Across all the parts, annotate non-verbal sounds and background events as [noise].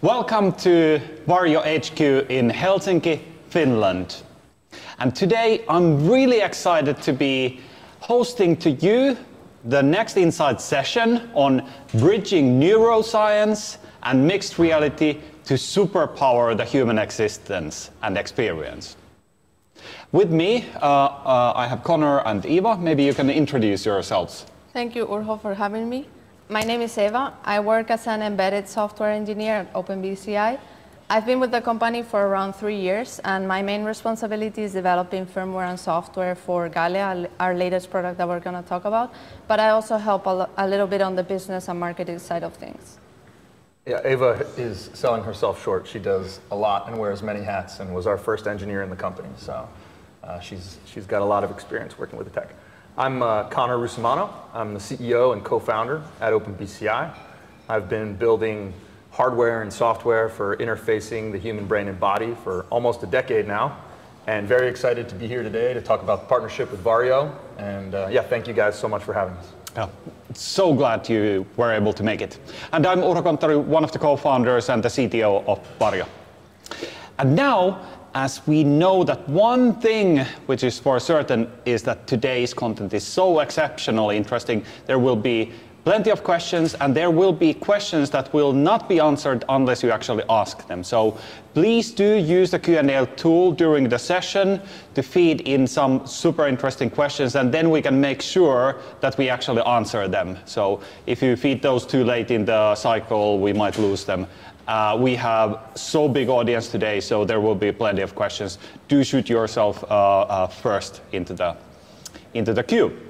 Welcome to Varjo HQ in Helsinki, Finland. And today I'm really excited to be hosting to you the next Insight session on bridging neuroscience and mixed reality to superpower the human existence and experience. With me, uh, uh, I have Connor and Eva. Maybe you can introduce yourselves. Thank you, Urho, for having me. My name is Eva. I work as an embedded software engineer at OpenBCI. I've been with the company for around three years, and my main responsibility is developing firmware and software for Galea, our latest product that we're going to talk about. But I also help a, a little bit on the business and marketing side of things. Yeah, Eva is selling herself short. She does a lot and wears many hats and was our first engineer in the company. So uh, she's, she's got a lot of experience working with the tech. I'm uh, Connor Russomanno. I'm the CEO and co-founder at OpenBCI. I've been building hardware and software for interfacing the human brain and body for almost a decade now. And very excited to be here today to talk about the partnership with Varjo. And uh, yeah, thank you guys so much for having us. Yeah, so glad you were able to make it. And I'm Urho Konttori, one of the co-founders and the CTO of Varjo. And now, as we know that one thing which is for certain is that today's content is so exceptionally interesting, there will be plenty of questions, and there will be questions that will not be answered unless you actually ask them. So please do use the Q&A tool during the session to feed in some super interesting questions, and then we can make sure that we actually answer them. So if you feed those too late in the cycle, we might lose them. Uh, we have so big audience today, so there will be plenty of questions. Do shoot yourself uh, uh, first into the into the queue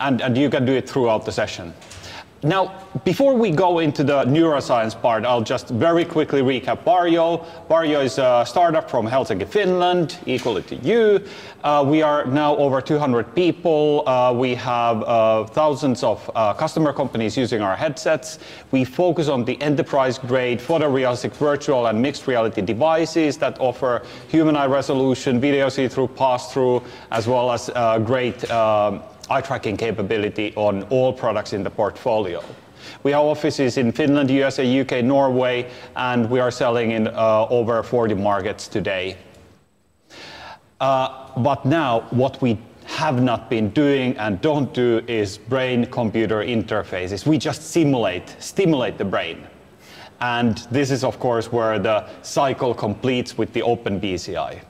and, and you can do it throughout the session. Now, before we go into the neuroscience part, I'll just very quickly recap Varjo. Varjo is a startup from Helsinki, Finland, equally to you. Uh, we are now over 200 people. Uh, we have uh, thousands of uh, customer companies using our headsets. We focus on the enterprise-grade photorealistic virtual and mixed reality devices that offer human eye resolution, video see-through, pass-through, as well as uh, great um, eye tracking capability on all products in the portfolio. We have offices in Finland, USA, UK, Norway, and we are selling in uh, over 40 markets today. Uh, but now, what we have not been doing and don't do is brain-computer interfaces. We just simulate, stimulate the brain. And this is, of course, where the cycle completes with the OpenBCI.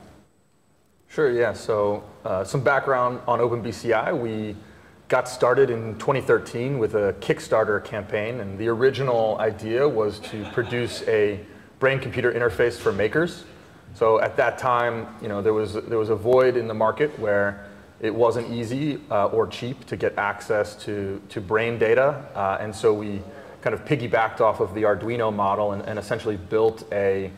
Sure, yeah. So uh, some background on OpenBCI. We got started in 2013 with a Kickstarter campaign, and the original idea was to produce a brain-computer interface for makers. So at that time, you know, there was there was a void in the market where it wasn't easy uh, or cheap to get access to to brain data, uh, and so we kind of piggybacked off of the Arduino model and, and essentially built a,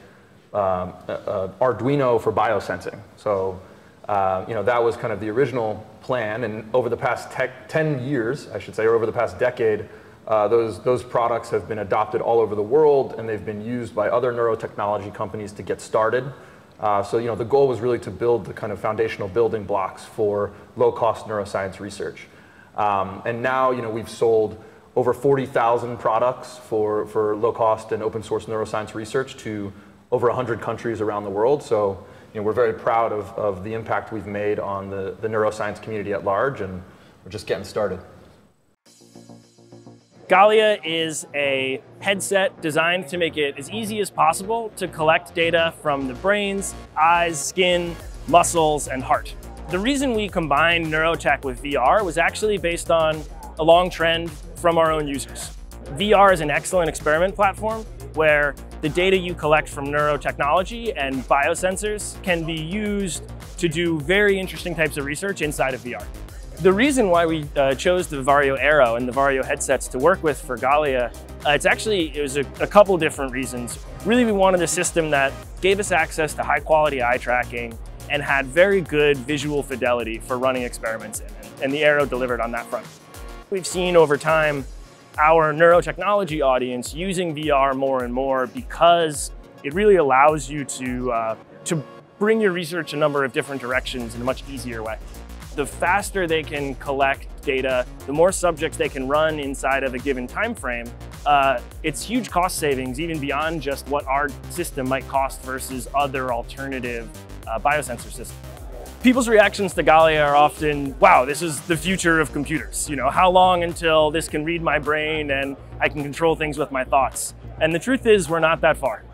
a Arduino for biosensing. So uh, you know, that was kind of the original plan. And over the past 10 years, I should say, or over the past decade, uh, those, those products have been adopted all over the world and they've been used by other neurotechnology companies to get started. Uh, so, you know, the goal was really to build the kind of foundational building blocks for low-cost neuroscience research. Um, and now, you know, we've sold over 40,000 products for, for low-cost and open-source neuroscience research to over 100 countries around the world. So, you know, we're very proud of, of the impact we've made on the, the neuroscience community at large, and we're just getting started. Galea is a headset designed to make it as easy as possible to collect data from the brains, eyes, skin, muscles, and heart. The reason we combined neurotech with VR was actually based on a long trend from our own users. VR is an excellent experiment platform where the data you collect from neurotechnology and biosensors can be used to do very interesting types of research inside of VR. The reason why we uh, chose the Varjo Aero and the Varjo headsets to work with for Galea, uh, it's actually, it was a, a couple different reasons. Really, we wanted a system that gave us access to high quality eye tracking and had very good visual fidelity for running experiments in, and the Aero delivered on that front. We've seen over time our neurotechnology audience using VR more and more because it really allows you to, uh, to bring your research a number of different directions in a much easier way. The faster they can collect data, the more subjects they can run inside of a given time frame, uh, it's huge cost savings, even beyond just what our system might cost versus other alternative uh, biosensor systems. People's reactions to Galea are often, wow, this is the future of computers. You know, how long until this can read my brain and I can control things with my thoughts? And the truth is, we're not that far.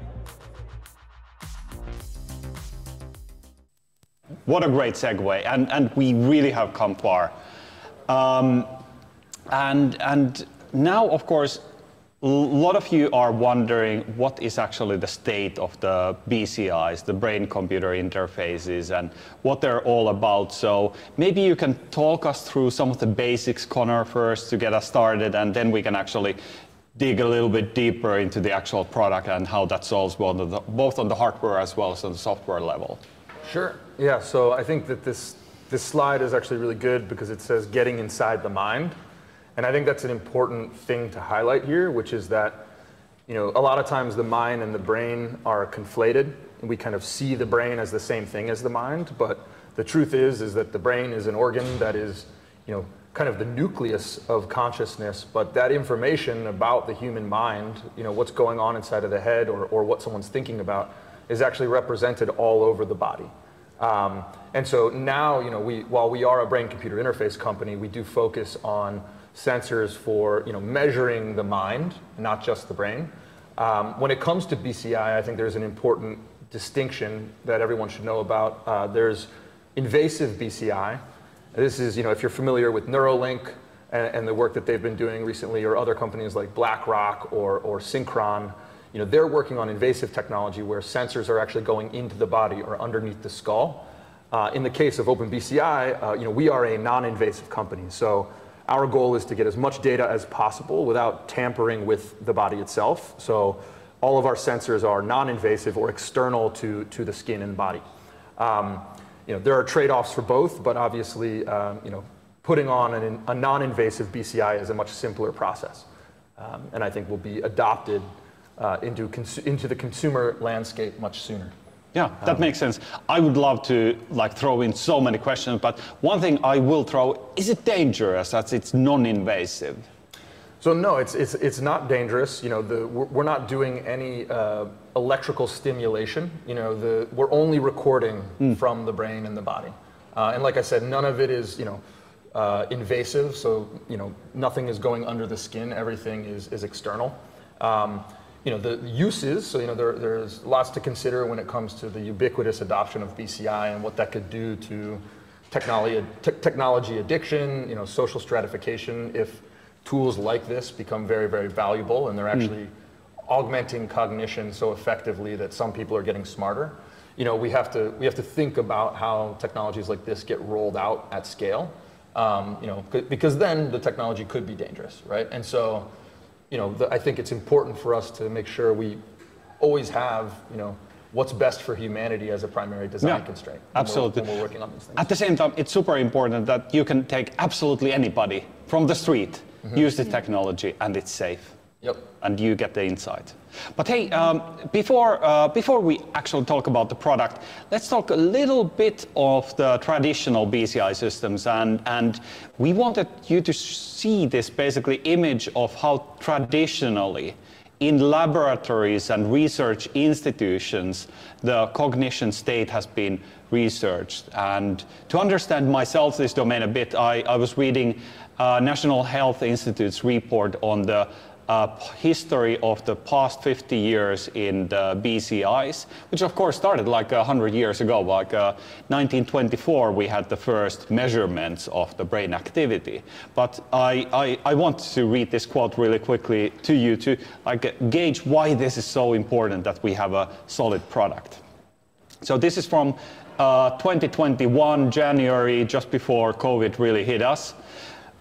What a great segue, and, and we really have come far. Um, and, and now, of course, a lot of you are wondering what is actually the state of the BCIs, the brain-computer interfaces, and what they're all about. So maybe you can talk us through some of the basics, Connor, first to get us started, and then we can actually dig a little bit deeper into the actual product and how that solves both on the, both on the hardware as well as on the software level. Sure. Yeah. So I think that this this slide is actually really good because it says getting inside the mind. And I think that's an important thing to highlight here, which is that you know, a lot of times the mind and the brain are conflated. And we kind of see the brain as the same thing as the mind, but the truth is is that the brain is an organ that is, you know, kind of the nucleus of consciousness, but that information about the human mind, you know, what's going on inside of the head or, or what someone's thinking about, is actually represented all over the body. Um, and so now, you know, we, while we are a brain-computer interface company, we do focus on sensors for you know, measuring the mind, not just the brain. Um, when it comes to BCI, I think there's an important distinction that everyone should know about. Uh, there's invasive BCI. This is, you know, if you're familiar with Neuralink and, and, the work that they've been doing recently, or other companies like BlackRock or, or Synchron, you know, they're working on invasive technology where sensors are actually going into the body or underneath the skull. Uh, in the case of OpenBCI, uh, you know, we are a non-invasive company. So our goal is to get as much data as possible without tampering with the body itself. So all of our sensors are non-invasive or external to, to the skin and body. Um, you know, there are trade-offs for both, but obviously, um, you know, putting on an, a non-invasive BCI is a much simpler process. Um, and I think will be adopted uh, into, into the consumer landscape much sooner. Yeah, that um, makes sense. I would love to like throw in so many questions, but one thing I will throw, is it dangerous as it's non-invasive? So no, it's, it's, it's not dangerous. You know, the, we're, we're not doing any uh, electrical stimulation. You know, the, we're only recording mm. from the brain and the body. Uh, and like I said, none of it is, you know, uh, invasive. So, you know, nothing is going under the skin. Everything is, is external. Um, you know, the uses, so you know, there, there's lots to consider when it comes to the ubiquitous adoption of BCI and what that could do to technology, technology addiction, you know, social stratification if tools like this become very, very valuable and they're hmm. actually mm. augmenting cognition so effectively that some people are getting smarter. You know, we have to, we have to think about how technologies like this get rolled out at scale. Um, you know, because then the technology could be dangerous, right? And so, you know, the, I think it's important for us to make sure we always have, you know, what's best for humanity as a primary design yeah, constraint. Absolutely. When we're, when we're, working on these things. At the same time, it's super important that you can take absolutely anybody from the street, mm-hmm. use the technology, and it's safe. Yep. And you get the insight. But hey, um, before, uh, before we actually talk about the product, let's talk a little bit of the traditional BCI systems. And, and we wanted you to see this basically image of how traditionally in laboratories and research institutions, the cognition state has been researched. And to understand myself this domain a bit, I, I was reading uh, National Health Institute's report on the uh, history of the past 50 years in the BCIs, which of course started like 100 years ago. Like uh, 1924, we had the first measurements of the brain activity. But I, I, I, want to read this quote really quickly to you to like, gauge why this is so important that we have a solid product. So this is from uh, 2021, January, just before COVID really hit us.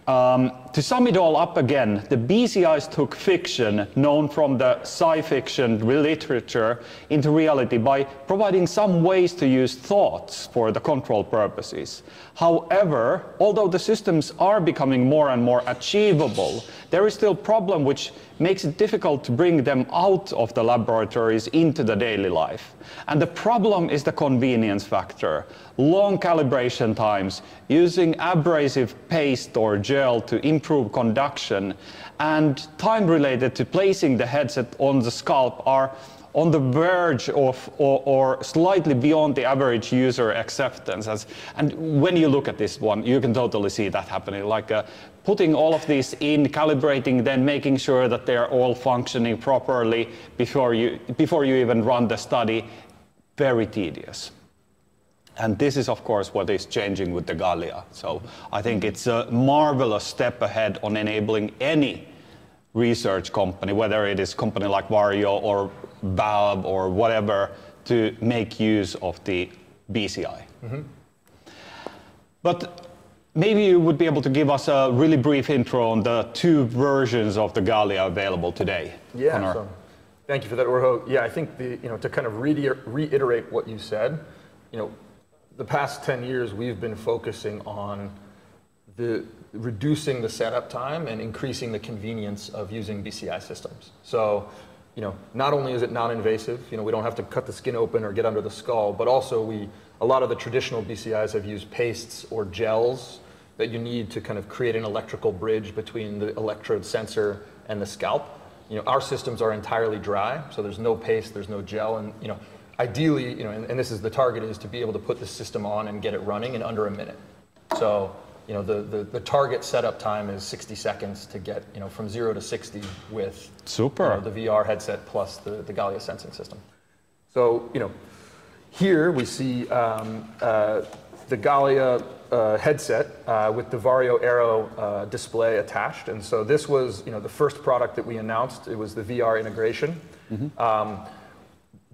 Um, to sum it all up again, the BCIs took fiction known from the sci fiction literature into reality by providing some ways to use thoughts for the control purposes. However, although the systems are becoming more and more achievable, there is still a problem which makes it difficult to bring them out of the laboratories into the daily life. And the problem is the convenience factor. Long calibration times, using abrasive paste or gel to improve conduction, and time related to placing the headset on the scalp are on the verge of or, or, slightly beyond the average user acceptance. As, and when you look at this one, you can totally see that happening. Like uh, putting all of these in, calibrating, then making sure that they're all functioning properly before you, before you even run the study, very tedious. And this is, of course, what is changing with the Galea. So I think it's a marvelous step ahead on enabling any research company, whether it is company like Varjo or Valve or whatever, to make use of the BCI. Mm-hmm. But maybe you would be able to give us a really brief intro on the two versions of the Galea available today. Yeah. So thank you for that, Urho. Yeah, I think the, you know to kind of reiterate what you said, you know, the past 10 years we've been focusing on the reducing the setup time and increasing the convenience of using BCI systems. So, you know, not only is it non-invasive, you know, we don't have to cut the skin open or get under the skull, but also we, a lot of the traditional BCIs have used pastes or gels that you need to kind of create an electrical bridge between the electrode sensor and the scalp. You know, our systems are entirely dry, so there's no paste, there's no gel, and you know, ideally, you know, and, and this is the target is to be able to put the system on and get it running in under a minute. So you know, the, the, the, target setup time is 60 seconds to get, you know, from zero to 60 with Super. You know, the VR headset plus the, the Galea sensing system. So, you know, here we see um, uh, the Galea uh, headset uh, with the Varjo Aero uh, display attached. And so this was, you know, the first product that we announced. It was the VR integration. Mm-hmm. Um,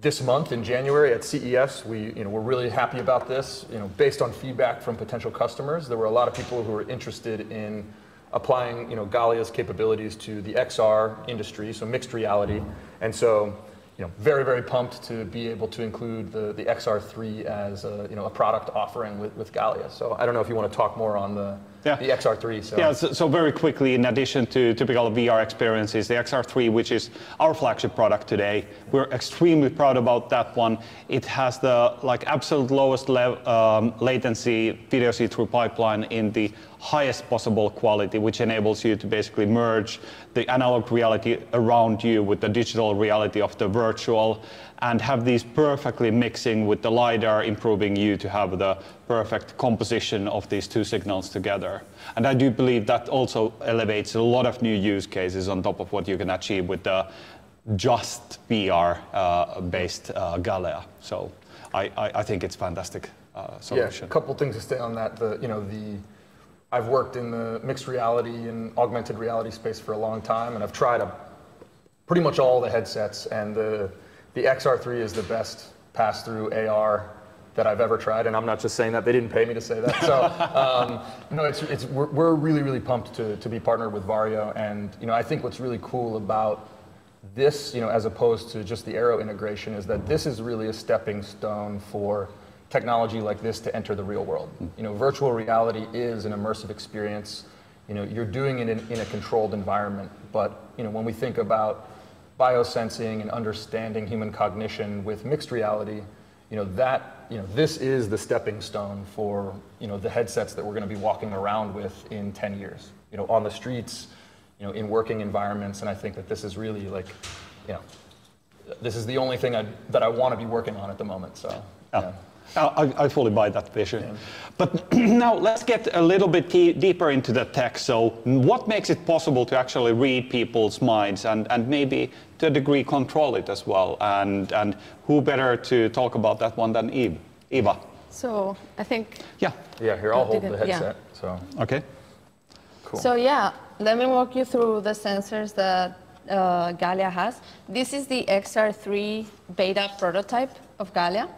this month in January at CES, we you know we're really happy about this. You know, based on feedback from potential customers, there were a lot of people who were interested in applying you know Galea's capabilities to the XR industry, so mixed reality, and so you know very very pumped to be able to include the the XR3 as a you know a product offering with with Galea. So I don't know if you want to talk more on the yeah. the XR3. So. Yeah, so, so, very quickly, in addition to typical VR experiences, the XR3, which is our flagship product today, we're extremely proud about that one. It has the like absolute lowest um, latency video see-through pipeline in the highest possible quality, which enables you to basically merge the analog reality around you with the digital reality of the virtual and have these perfectly mixing with the LiDAR, improving you to have the perfect composition of these two signals together. And I do believe that also elevates a lot of new use cases on top of what you can achieve with the just VR-based uh, uh, Galea. So I, I, I, think it's fantastic uh, solution. Yeah, a couple things to stay on that. The, you know, the, I've worked in the mixed reality and augmented reality space for a long time, and I've tried a, pretty much all the headsets, and the the XR3 is the best pass-through AR that I've ever tried, and I'm not just saying that. They didn't pay me to say that. So, [laughs] um, no, it's, it's, we're, we're, really, really pumped to, to be partnered with Varjo, and you know, I think what's really cool about this, you know, as opposed to just the Aero integration, is that this is really a stepping stone for technology like this to enter the real world. You know, virtual reality is an immersive experience. You know, you're doing it in, in a controlled environment, but you know, when we think about biosensing and understanding human cognition with mixed reality, you know, that, you know, this is the stepping stone for, you know, the headsets that we're going to be walking around with in 10 years, you know, on the streets, you know, in working environments. And I think that this is really like, you know, this is the only thing I, that I want to be working on at the moment. So, yeah. I, I, fully buy that vision. Yeah. But [clears throat] now let's get a little bit deeper into the tech. So, what makes it possible to actually read people's minds and, and maybe to a degree control it as well? And, and who better to talk about that one than Eve? Eva? So, I think. Yeah. Yeah, here, I'll hold the headset. Yeah. So. Okay. Cool. So, yeah, let me walk you through the sensors that uh, Galea has. This is the XR3 beta prototype of Galea.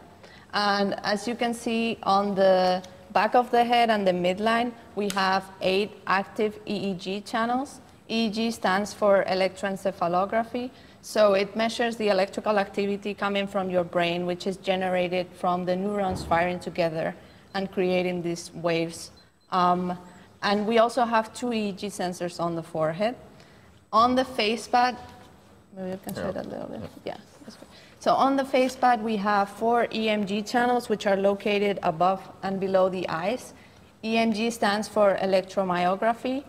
And as you can see on the back of the head and the midline, we have eight active EEG channels. EEG stands for electroencephalography. So it measures the electrical activity coming from your brain, which is generated from the neurons firing together and creating these waves. Um, and we also have two EEG sensors on the forehead. On the face pad, maybe you can show yeah. that a little bit. Yeah. So on the face pad, we have four EMG channels, which are located above and below the eyes. EMG stands for electromyography.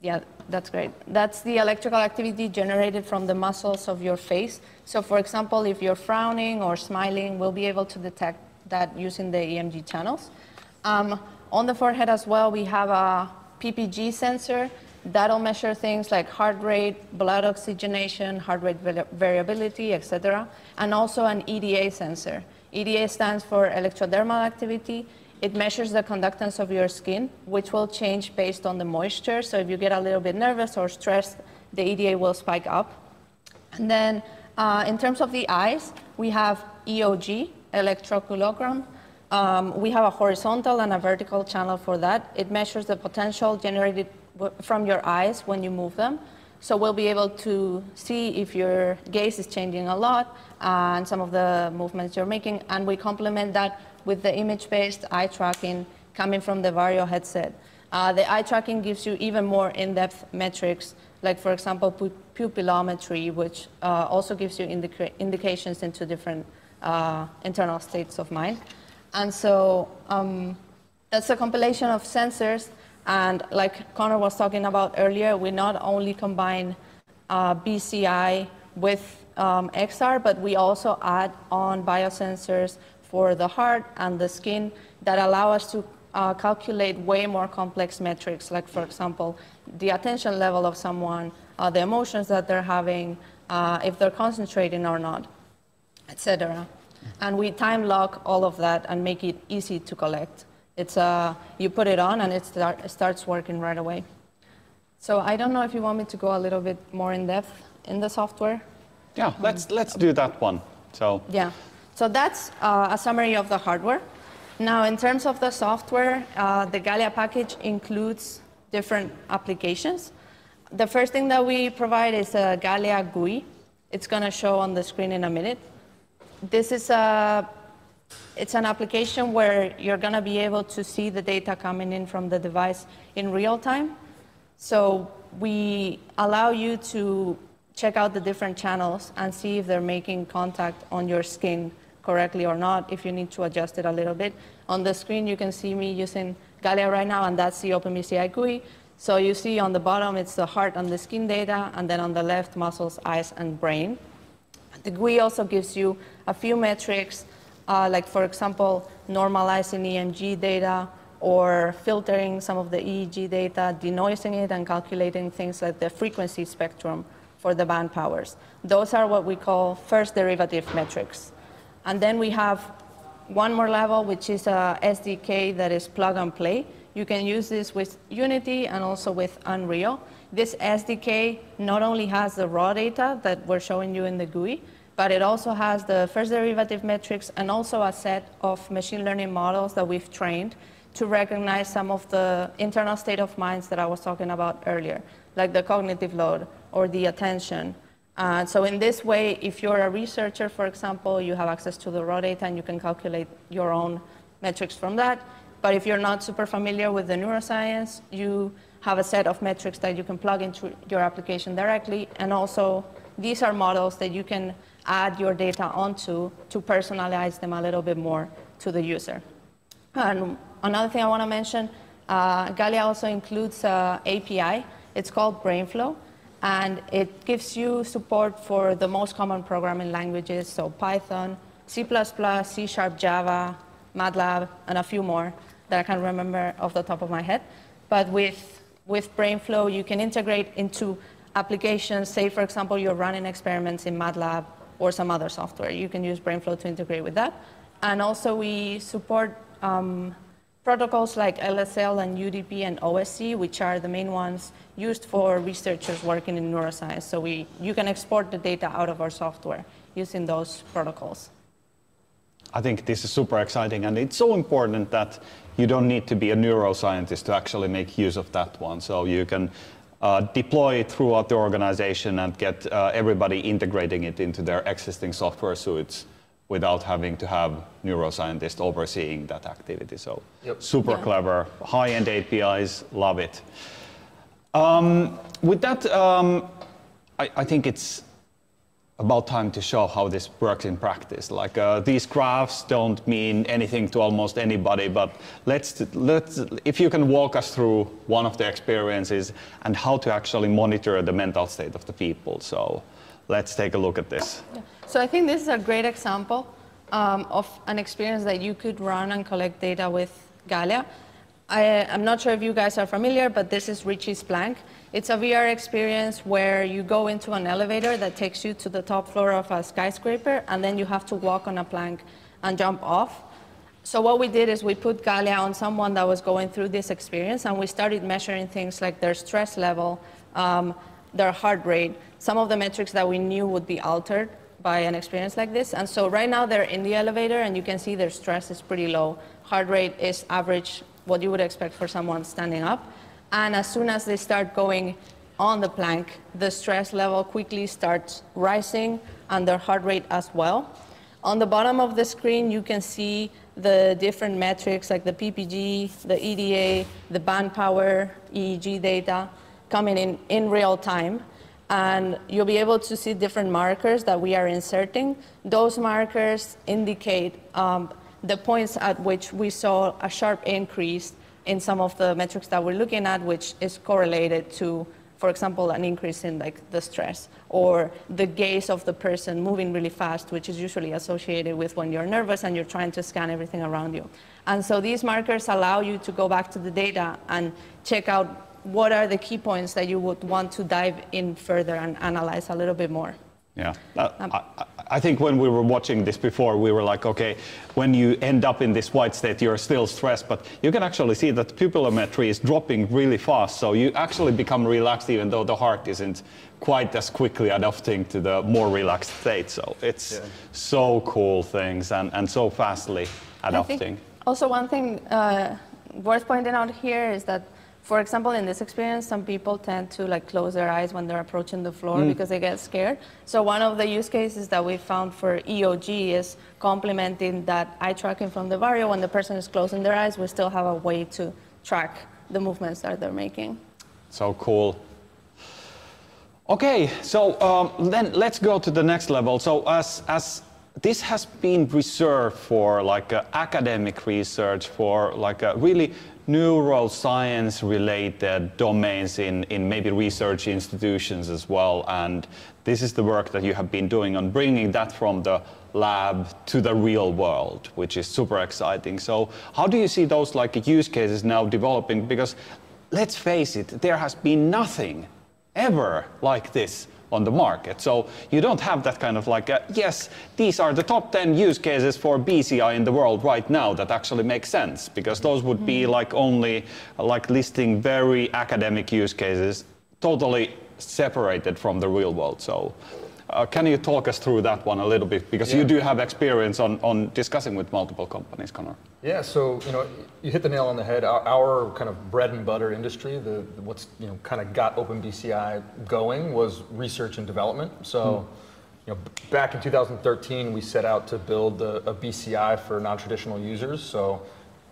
Yeah, that's great. That's the electrical activity generated from the muscles of your face. So for example, if you're frowning or smiling, we'll be able to detect that using the EMG channels. Um, on the forehead as well, we have a PPG sensor that'll measure things like heart rate, blood oxygenation, heart rate variability, etc. And also an EDA sensor. EDA stands for electrodermal activity. It measures the conductance of your skin, which will change based on the moisture. So if you get a little bit nervous or stressed, the EDA will spike up. And then uh, in terms of the eyes, we have EOG, electrooculogram. Um, we have a horizontal and a vertical channel for that. It measures the potential generated from your eyes when you move them. So we'll be able to see if your gaze is changing a lot and some of the movements you're making. And we complement that with the image-based eye tracking coming from the Varjo headset. Uh, the eye tracking gives you even more in-depth metrics, like for example, pupillometry, which uh, also gives you indica indications into different uh, internal states of mind. And so um, that's a compilation of sensors and like Connor was talking about earlier, we not only combine uh, BCI with um, XR, but we also add on biosensors for the heart and the skin that allow us to uh, calculate way more complex metrics, like for example, the attention level of someone, uh, the emotions that they're having, uh, if they're concentrating or not, etc. And we time lock all of that and make it easy to collect. It's, uh, you put it on and it, start, starts working right away. So I don't know if you want me to go a little bit more in depth in the software. Yeah, let's, let's do that one. So Yeah, so that's uh, a summary of the hardware. Now, in terms of the software, uh, the Galea package includes different applications. The first thing that we provide is a Galea GUI. It's going to show on the screen in a minute. This is a it's an application where you're going to be able to see the data coming in from the device in real time. So we allow you to check out the different channels and see if they're making contact on your skin correctly or not, if you need to adjust it a little bit. On the screen, you can see me using Galea right now, and that's the OpenBCI GUI. So you see on the bottom, it's the heart and the skin data, and then on the left, muscles, eyes, and brain. The GUI also gives you a few metrics uh, like for example, normalizing EMG data or filtering some of the EEG data, denoising it, and calculating things like the frequency spectrum for the band powers. Those are what we call first derivative metrics. And then we have one more level, which is a SDK that is plug and play. You can use this with Unity and also with Unreal. This SDK not only has the raw data that we're showing you in the GUI, but it also has the first derivative metrics and also a set of machine learning models that we've trained to recognize some of the internal state of minds that I was talking about earlier, like the cognitive load or the attention. Uh, so in this way, if you're a researcher, for example, you have access to the raw data and you can calculate your own metrics from that. But if you're not super familiar with the neuroscience, you have a set of metrics that you can plug into your application directly. And also, these are models that you can add your data onto to personalize them a little bit more to the user. And another thing I want to mention, uh, Galea also includes an API. It's called BrainFlow, and it gives you support for the most common programming languages, so Python, C++, C Sharp, Java, MATLAB, and a few more that I can remember off the top of my head. But with, with BrainFlow, you can integrate into applications. Say, for example, you're running experiments in MATLAB or some other software. You can use BrainFlow to integrate with that. And also we support um, protocols like LSL and UDP and OSC, which are the main ones used for researchers working in neuroscience. So we, you can export the data out of our software using those protocols. I think this is super exciting, and it's so important that you don't need to be a neuroscientist to actually make use of that one. So you can uh, deploy it throughout the organization and get uh, everybody integrating it into their existing software suites without having to have neuroscientists overseeing that activity. So yep. super yeah. clever, high-end APIs, love it. Um, with that, um, I, I, think it's about time to show how this works in practice. Like uh, these graphs don't mean anything to almost anybody, but let's, let's, if you can walk us through one of the experiences and how to actually monitor the mental state of the people. So let's take a look at this. Yeah. So I think this is a great example um, of an experience that you could run and collect data with Galea. I, am not sure if you guys are familiar, but this is Richie's Plank. It's a VR experience where you go into an elevator that takes you to the top floor of a skyscraper, and then you have to walk on a plank and jump off. So what we did is we put Galea on someone that was going through this experience, and we started measuring things like their stress level, um, their heart rate, some of the metrics that we knew would be altered by an experience like this. And so right now they're in the elevator, and you can see their stress is pretty low. Heart rate is average what you would expect for someone standing up. And as soon as they start going on the plank, the stress level quickly starts rising and their heart rate as well. On the bottom of the screen, you can see the different metrics like the PPG, the EDA, the band power, EEG data coming in in real time. And you'll be able to see different markers that we are inserting. Those markers indicate um, the points at which we saw a sharp increase in some of the metrics that we're looking at, which is correlated to, for example, an increase in like the stress or the gaze of the person moving really fast, which is usually associated with when you're nervous and you're trying to scan everything around you. And so these markers allow you to go back to the data and check out what are the key points that you would want to dive in further and analyze a little bit more. Yeah, uh, um, I, I, think when we were watching this before, we were like, okay, when you end up in this white state, you're still stressed, but you can actually see that pupillometry is dropping really fast, so you actually become relaxed even though the heart isn't quite as quickly adapting to the more relaxed state. So it's yeah. so cool things and, and so fastly adapting. Also, one thing uh, worth pointing out here is that for example, in this experience, some people tend to like close their eyes when they're approaching the floor mm. because they get scared. So one of the use cases that we found for EOG is complementing that eye tracking from the Varjo. When the person is closing their eyes, we still have a way to track the movements that they're making. So cool. Okay, so um, then let's go to the next level. So as as this has been reserved for like uh, academic research, for like a really neuroscience related domains in, in maybe research institutions as well. And this is the work that you have been doing on bringing that from the lab to the real world, which is super exciting. So how do you see those like use cases now developing? Because let's face it, there has been nothing ever like this on the market. So you don't have that kind of like, uh, yes, these are the top 10 use cases for BCI in the world right now that actually make sense because those would be mm-hmm. like only like listing very academic use cases totally separated from the real world. So uh, can you talk us through that one a little bit? Because yeah. you do have experience on, on discussing with multiple companies, Connor. Yeah, so you know, you hit the nail on the head. Our, our kind of bread and butter industry, the, the, what's you know kind of got OpenBCI going was research and development. So, hmm. you know, back in 2013, we set out to build a, a BCI for non-traditional users. So,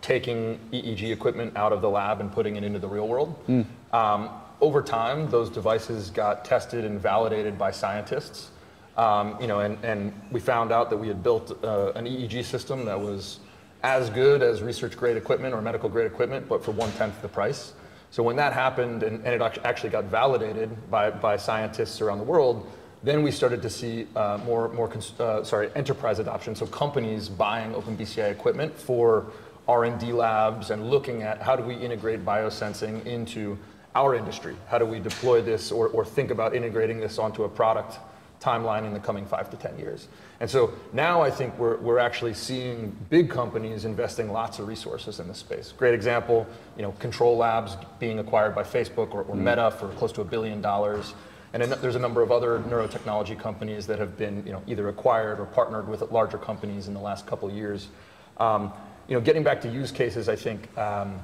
taking EEG equipment out of the lab and putting it into the real world. Hmm. Um, over time, those devices got tested and validated by scientists. Um, you know, and, and we found out that we had built uh, an EEG system that was as good as research grade equipment or medical grade equipment, but for one tenth the price. So when that happened and, and, it actually got validated by, by scientists around the world, then we started to see uh, more, more uh, sorry, enterprise adoption. So companies buying OpenBCI equipment for R&D labs and looking at how do we integrate biosensing into our industry? How do we deploy this or, or think about integrating this onto a product timeline in the coming five to 10 years? And so now I think we're, we're actually seeing big companies investing lots of resources in this space. Great example, you know, Control Labs being acquired by Facebook or, or mm. Meta for close to a billion dollars. And there's a number of other neurotechnology companies that have been you know, either acquired or partnered with larger companies in the last couple of years. Um, you know, getting back to use cases, I think um,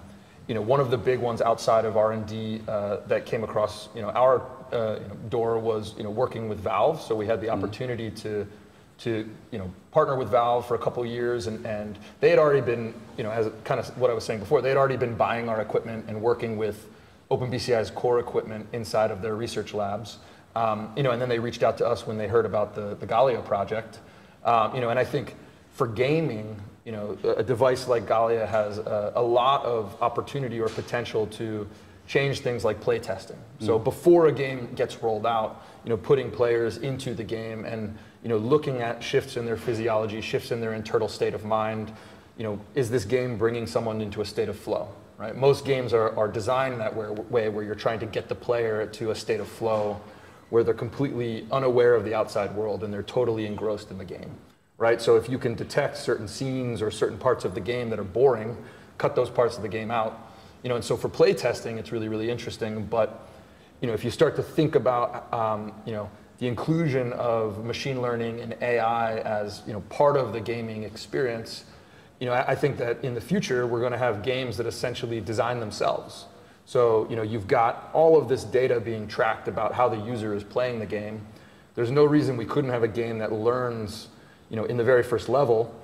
you know, one of the big ones outside of R&D uh, that came across, you know, our uh, you know, door was, you know, working with Valve. So we had the mm-hmm. opportunity to, to, you know, partner with Valve for a couple years, and, and they had already been, you know, as kind of what I was saying before, they had already been buying our equipment and working with OpenBCI's core equipment inside of their research labs. Um, you know, and then they reached out to us when they heard about the, the Galea project. Um, you know, and I think for gaming, you know, a device like Galea has a, a lot of opportunity or potential to change things like play testing. So mm. before a game gets rolled out, you know, putting players into the game and you know, looking at shifts in their physiology, shifts in their internal state of mind. You know, is this game bringing someone into a state of flow? Right. Most games are, are designed that way, way where you're trying to get the player to a state of flow, where they're completely unaware of the outside world and they're totally engrossed in the game. Right. So if you can detect certain scenes or certain parts of the game that are boring, cut those parts of the game out. You know, and so for play testing, it's really really interesting. But you know, if you start to think about um, you know the inclusion of machine learning and AI as you know, part of the gaming experience, you know, I, I think that in the future we're going to have games that essentially design themselves. So you know, you've got all of this data being tracked about how the user is playing the game. There's no reason we couldn't have a game that learns, you know, in the very first level,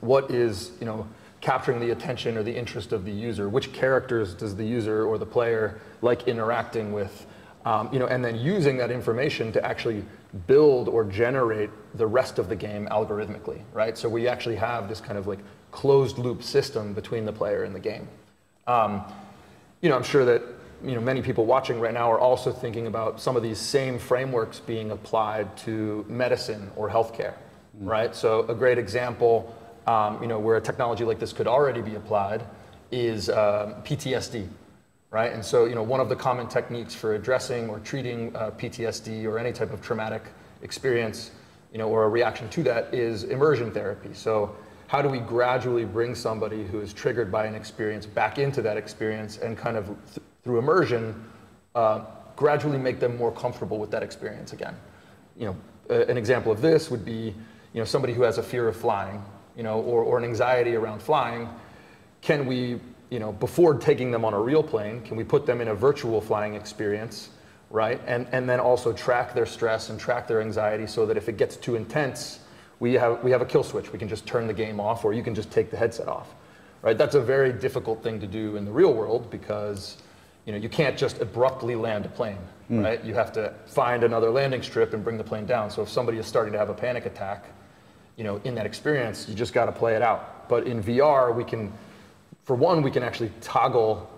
what is you know capturing the attention or the interest of the user. Which characters does the user or the player like interacting with? Um, you know, and then using that information to actually build or generate the rest of the game algorithmically, right? So we actually have this kind of like closed loop system between the player and the game. Um, you know, I'm sure that you know many people watching right now are also thinking about some of these same frameworks being applied to medicine or healthcare, mm. right? So a great example, um, you know, where a technology like this could already be applied is um, PTSD, right? And so, you know, one of the common techniques for addressing or treating uh, PTSD or any type of traumatic experience, you know, or a reaction to that is immersion therapy. So, how do we gradually bring somebody who is triggered by an experience back into that experience and kind of th- through immersion, uh, gradually make them more comfortable with that experience again? You know, uh, an example of this would be, you know, somebody who has a fear of flying, you know, or, or an anxiety around flying. Can we you know, before taking them on a real plane, can we put them in a virtual flying experience, right? And, and then also track their stress and track their anxiety so that if it gets too intense, we have, we have a kill switch. We can just turn the game off or you can just take the headset off, right? That's a very difficult thing to do in the real world because, you know, you can't just abruptly land a plane, mm. right? You have to find another landing strip and bring the plane down. So if somebody is starting to have a panic attack, you know, in that experience, you just got to play it out. But in VR, we can for one, we can actually toggle,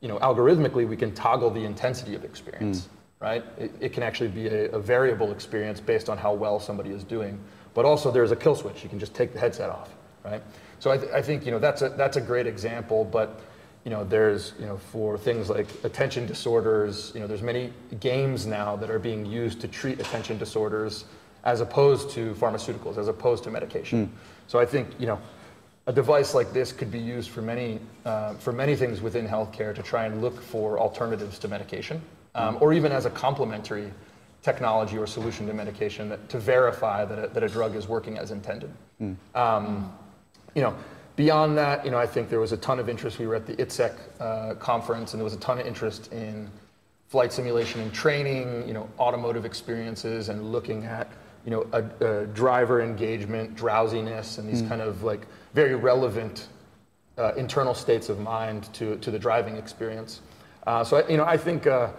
you know, algorithmically, we can toggle the intensity of experience, mm. right? It, it, can actually be a, a, variable experience based on how well somebody is doing. But also there's a kill switch. You can just take the headset off, right? So I, th- I think, you know, that's a, that's a great example, but, you know, there's, you know, for things like attention disorders, you know, there's many games now that are being used to treat attention disorders as opposed to pharmaceuticals, as opposed to medication. Mm. So I think, you know, a device like this could be used for many, uh, for many things within healthcare to try and look for alternatives to medication, um, or even as a complementary technology or solution to medication that, to verify that a, that a drug is working as intended. Mm. Um, you know, beyond that, you know, I think there was a ton of interest. We were at the ITSEC uh, conference, and there was a ton of interest in flight simulation and training, you know, automotive experiences, and looking at you know, a, a driver engagement, drowsiness, and these mm. kind of like very relevant uh, internal states of mind to, to the driving experience. Uh, so, I, you know, I think, uh,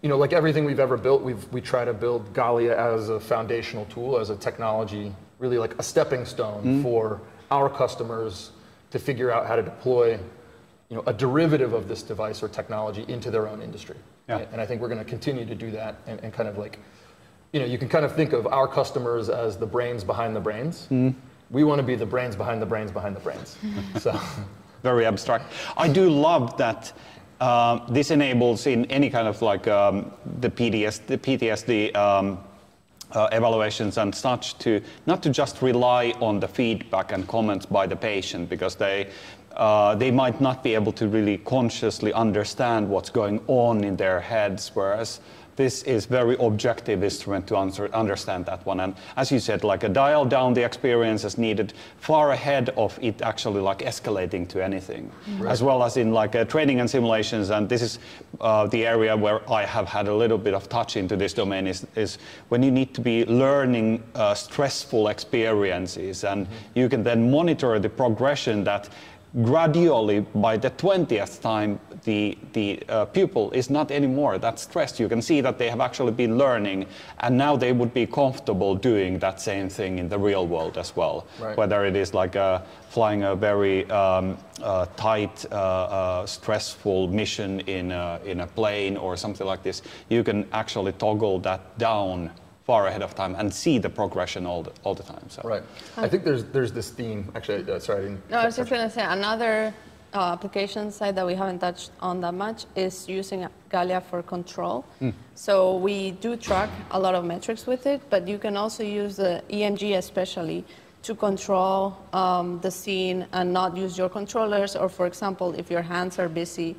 you know, like everything we've ever built, we've, we try to build Galea as a foundational tool, as a technology, really like a stepping stone mm. for our customers to figure out how to deploy, you know, a derivative of this device or technology into their own industry. Yeah. And I think we're going to continue to do that and, and kind of like you know, you can kind of think of our customers as the brains behind the brains. Mm. We want to be the brains behind the brains behind the brains. [laughs] so. Very abstract. I do love that uh, this enables in any kind of like um, the PTS, the PTSD um, uh, evaluations and such to not to just rely on the feedback and comments by the patient because they uh, they might not be able to really consciously understand what's going on in their heads, whereas this is very objective instrument to answer, understand that one. And as you said, like a dial down the experience is needed far ahead of it actually like escalating to anything, right. as well as in like uh, training and simulations. And this is uh, the area where I have had a little bit of touch into this domain is, is when you need to be learning uh, stressful experiences and mm-hmm. you can then monitor the progression that gradually by the 20th time the, the uh, pupil is not anymore that stressed. You can see that they have actually been learning and now they would be comfortable doing that same thing in the real world as well. Right. Whether it is like uh, flying a very um, uh, tight, uh, uh, stressful mission in a, in a plane or something like this, you can actually toggle that down far ahead of time and see the progression all the, all the time. So. Right. I think there's there's this theme. Actually, uh, sorry, I didn't. No, I was just going to say another uh, application side that we haven't touched on that much is using Galea for control. So we do track a lot of metrics with it, but you can also use the EMG especially to control um, the scene and not use your controllers. Or for example, if your hands are busy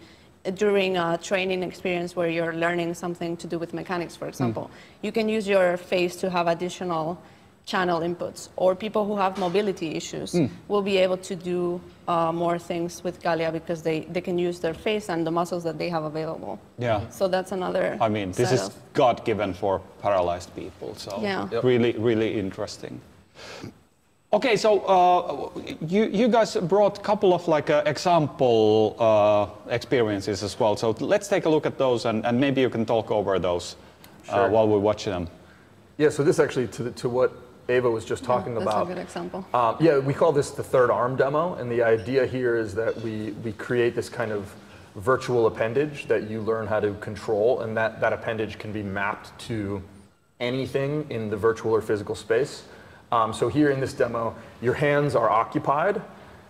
during a training experience where you're learning something to do with mechanics, for example, you can use your face to have additional channel inputs, or people who have mobility issues will be able to do uh, more things with Galea because they, they can use their face and the muscles that they have available. Yeah. So that's another. I mean, this is God given for paralyzed people, so Yeah. Yep. really, really interesting. Okay, so uh, you, you guys brought a couple of like uh, example uh, experiences as well. So let's take a look at those, and, and maybe you can talk over those uh, Sure. while we watch them. Yeah. So this actually to the, to what Ava was just talking that's about. That's a good example. Um, yeah, we call this the third arm demo, and the idea here is that we, we create this kind of virtual appendage that you learn how to control, and that, that appendage can be mapped to anything in the virtual or physical space. Um, so here in this demo, your hands are occupied,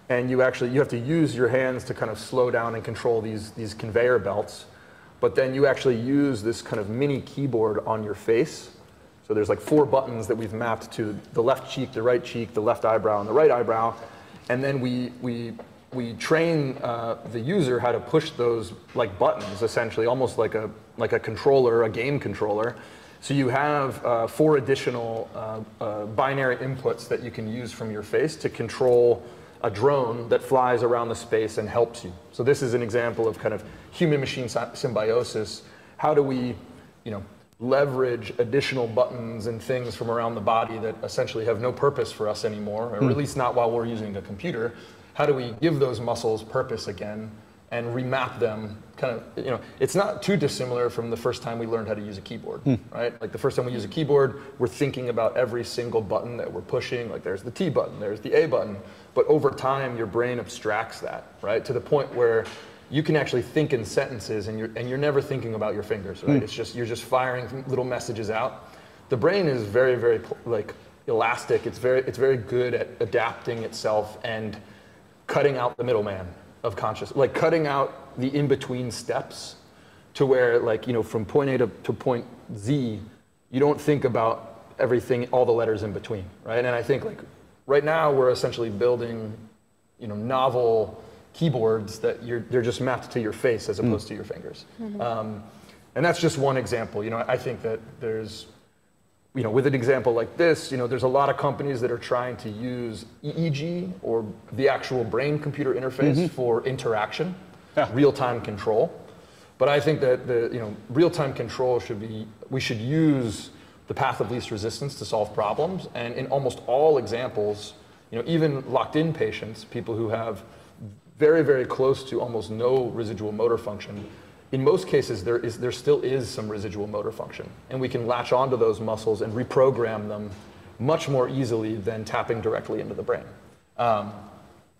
and you actually you have to use your hands to kind of slow down and control these, these conveyor belts. But then you actually use this kind of mini keyboard on your face. So there's like four buttons that we've mapped to the left cheek, the right cheek, the left eyebrow, and the right eyebrow. And then we, we, we train uh, the user how to push those like buttons, essentially, almost like a, like a controller, a game controller. So you have uh, four additional uh, uh, binary inputs that you can use from your face to control a drone that flies around the space and helps you. So this is an example of kind of human-machine symbiosis. How do we, you know, leverage additional buttons and things from around the body that essentially have no purpose for us anymore, or at least not while we're using a computer? How do we give those muscles purpose again and remap them? Kind of, you know, it's not too dissimilar from the first time we learned how to use a keyboard, hmm. right? Like the first time we use a keyboard, we're thinking about every single button that we're pushing. Like there's the T button, there's the A button. But over time, your brain abstracts that, right? To the point where you can actually think in sentences and you're, and you're never thinking about your fingers, right? Hmm. It's just, you're just firing little messages out. The brain is very, very like elastic. It's very, it's very good at adapting itself and cutting out the middleman of conscious, like cutting out the in-between steps to where like, you know, from point A to, to point Z, you don't think about everything, all the letters in between, right? And I think like right now we're essentially building, you know, novel keyboards that you're, they're just mapped to your face as opposed to your fingers. Um, and that's just one example. You know, I think that there's, you know, with an example like this, you know, there's a lot of companies that are trying to use EEG or the actual brain-computer interface mm-hmm. for interaction, Yeah. real-time control. But I think that the, you know, real-time control should be, we should use the path of least resistance to solve problems. And in almost all examples, you know, even locked-in patients, people who have very, very close to almost no residual motor function. In most cases, there, is, there still is some residual motor function, and we can latch onto those muscles and reprogram them much more easily than tapping directly into the brain. Um,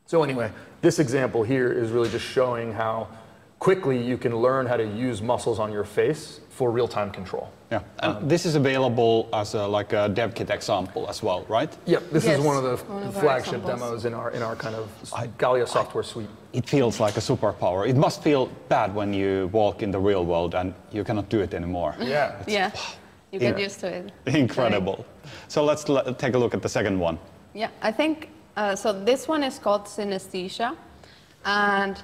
so anyway, this example here is really just showing how quickly you can learn how to use muscles on your face for real-time control. Yeah, and this is available as a, like a dev kit example as well, right? Yep, this Yes, is one of the one of flagship demos in our, in our kind of Galea software suite. It feels like a superpower. It must feel bad when you walk in the real world and you cannot do it anymore. Yeah. Yeah, you get Yeah. used to it. Incredible. So let's l- take a look at the second one. Yeah, I think uh, so. This one is called synesthesia, and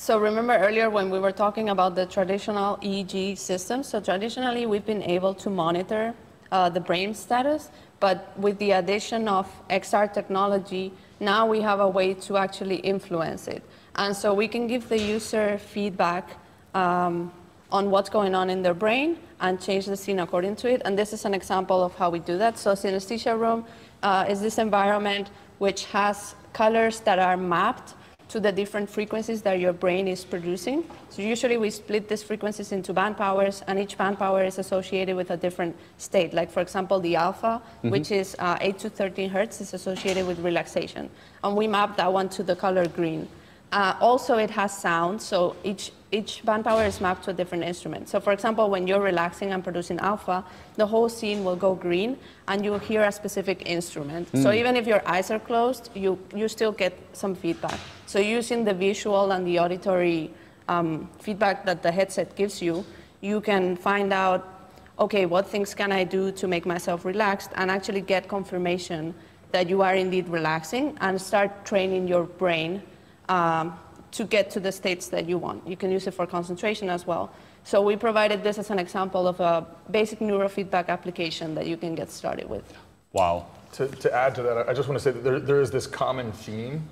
so remember earlier when we were talking about the traditional EEG system. So traditionally, we've been able to monitor uh, the brain status, but with the addition of XR technology, now we have a way to actually influence it, and so we can give the user feedback. Um, on what's going on in their brain and change the scene according to it. And this is an example of how we do that. So synesthesia room uh, is this environment which has colors that are mapped to the different frequencies that your brain is producing. So usually we split these frequencies into band powers, and each band power is associated with a different state. Like for example, the alpha, which is uh, 8 to 13 hertz, is associated with relaxation. And we map that one to the color green. Uh, also, it has sound, so each, each band power is mapped to a different instrument. So for example, when you're relaxing and producing alpha, the whole scene will go green, and you'll hear a specific instrument. So even if your eyes are closed, you, you still get some feedback. So using the visual and the auditory um, feedback that the headset gives you, you can find out, okay, what things can I do to make myself relaxed, and actually get confirmation that you are indeed relaxing, and start training your brain um, to get to the states that you want. You can use it for concentration as well. So we provided this as an example of a basic neurofeedback application that you can get started with. Wow. To, to add to that, I just want to say that there, there is this common theme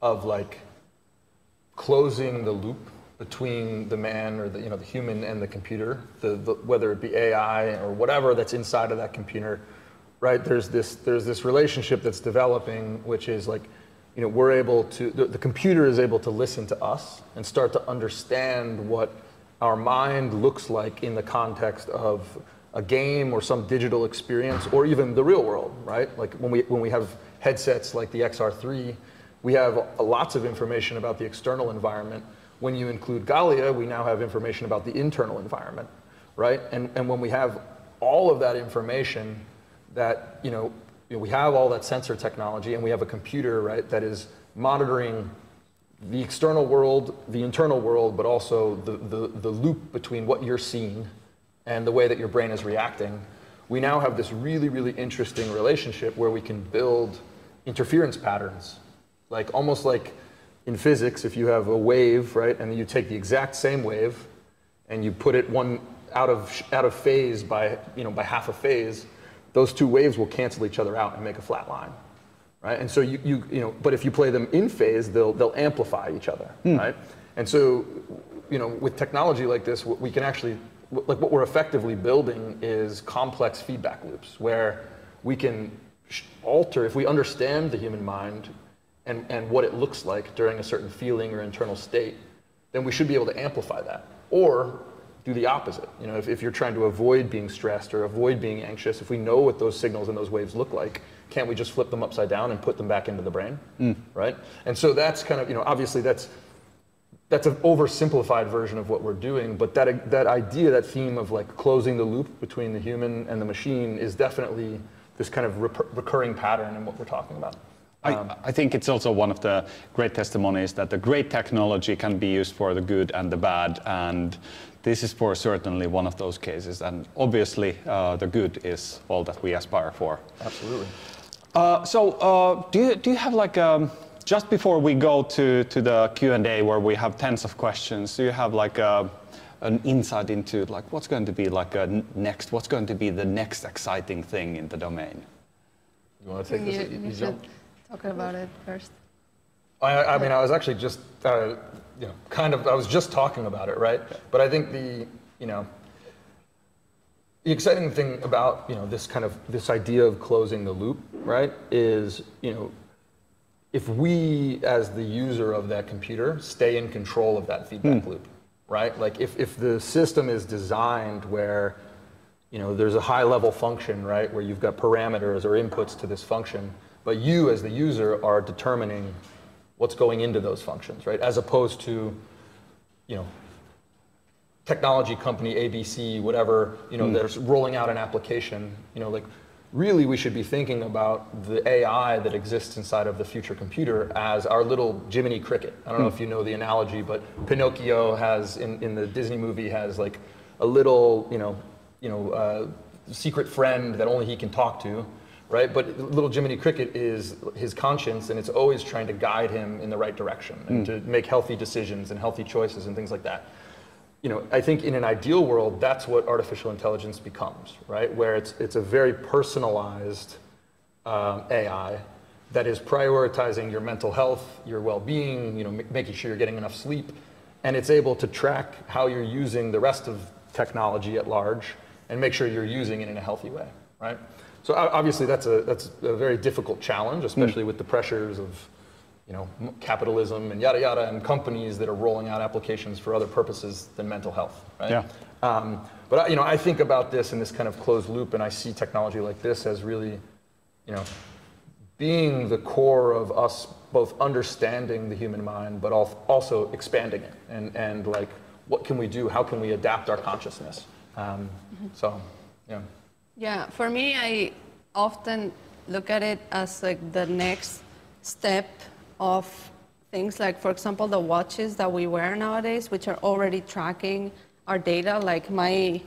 of like closing the loop between the man or the you know the human and the computer, the, the, whether it be AI or whatever that's inside of that computer, right? There's this there's this relationship that's developing, which is like, you know, we're able to the, the computer is able to listen to us and start to understand what our mind looks like in the context of a game or some digital experience or even the real world, right? Like when we when we have headsets like the XR3, we have lots of information about the external environment. When you include Galea, we now have information about the internal environment, right? And, and when we have all of that information that, you know, you know, we have all that sensor technology and we have a computer, right, that is monitoring the external world, the internal world, but also the, the, the loop between what you're seeing and the way that your brain is reacting. We now have this really, really interesting relationship where we can build interference patterns like almost like in physics, if you have a wave, right, and you take the exact same wave and you put it one out of out of phase by you know by half a phase, those two waves will cancel each other out and make a flat line, right? And so you you you know, but if you play them in phase, they'll they'll amplify each other, hmm. right? And so, you know, with technology like this, we can actually like what we're effectively building is complex feedback loops where we can alter if we understand the human mind and, and what it looks like during a certain feeling or internal state, then we should be able to amplify that. Or do the opposite. You know, if, if you're trying to avoid being stressed or avoid being anxious, if we know what those signals and those waves look like, can't we just flip them upside down and put them back into the brain? Mm. Right? And so that's kind of, you know, obviously that's that's an oversimplified version of what we're doing, but that that idea, that theme of like closing the loop between the human and the machine is definitely this kind of recurring pattern in what we're talking about. I, um, I think it's also one of the great testimonies that the great technology can be used for the good and the bad, and this is for certainly one of those cases. And obviously, uh, the good is all that we aspire for. Absolutely. Uh, so, uh, do you do you have like um, just before we go to to the Q and A where we have tens of questions? Do you have like a, an insight into like what's going to be like a n- next? What's going to be the next exciting thing in the domain? You want to take You, this? you Easy? should talk about it first. I, I mean, I was actually just, uh, you know, kind of, I was just talking about it, right? But I think the, you know, the exciting thing about, you know, this kind of, this idea of closing the loop, right, is, you know, if we, as the user of that computer, stay in control of that feedback hmm. loop, right? Like if, if the system is designed where, you know, there's a high level function, right, where you've got parameters or inputs to this function, but you as the user are determining what's going into those functions, right? As opposed to, you know, technology company ABC, whatever, you know, that's rolling out an application, you know, like really we should be thinking about the AI that exists inside of the future computer as our little Jiminy Cricket. I don't know if you know the analogy, but Pinocchio has in, in the Disney movie has like a little, you know, you know, uh, secret friend that only he can talk to, right? But little Jiminy Cricket is his conscience, and it's always trying to guide him in the right direction and to make healthy decisions and healthy choices and things like that you know, I think in an ideal world, that's what artificial intelligence becomes, right? Where it's, it's a very personalized um, AI that is prioritizing your mental health, your well-being, you know, m- making sure you're getting enough sleep, and it's able to track how you're using the rest of technology at large and make sure you're using it in a healthy way, right? So obviously that's a that's a very difficult challenge, especially with the pressures of you know, capitalism and yada yada, and companies that are rolling out applications for other purposes than mental health, right? Yeah. Um, but I- you know, I think about this in this kind of closed loop, and I see technology like this as really, you know, being the core of us both understanding the human mind, but al- also expanding it, and and like, what can we do? How can we adapt our consciousness? Um, so, yeah. Yeah, for me, I often look at it as like the next step of things like, for example, the watches that we wear nowadays, which are already tracking our data. Like my,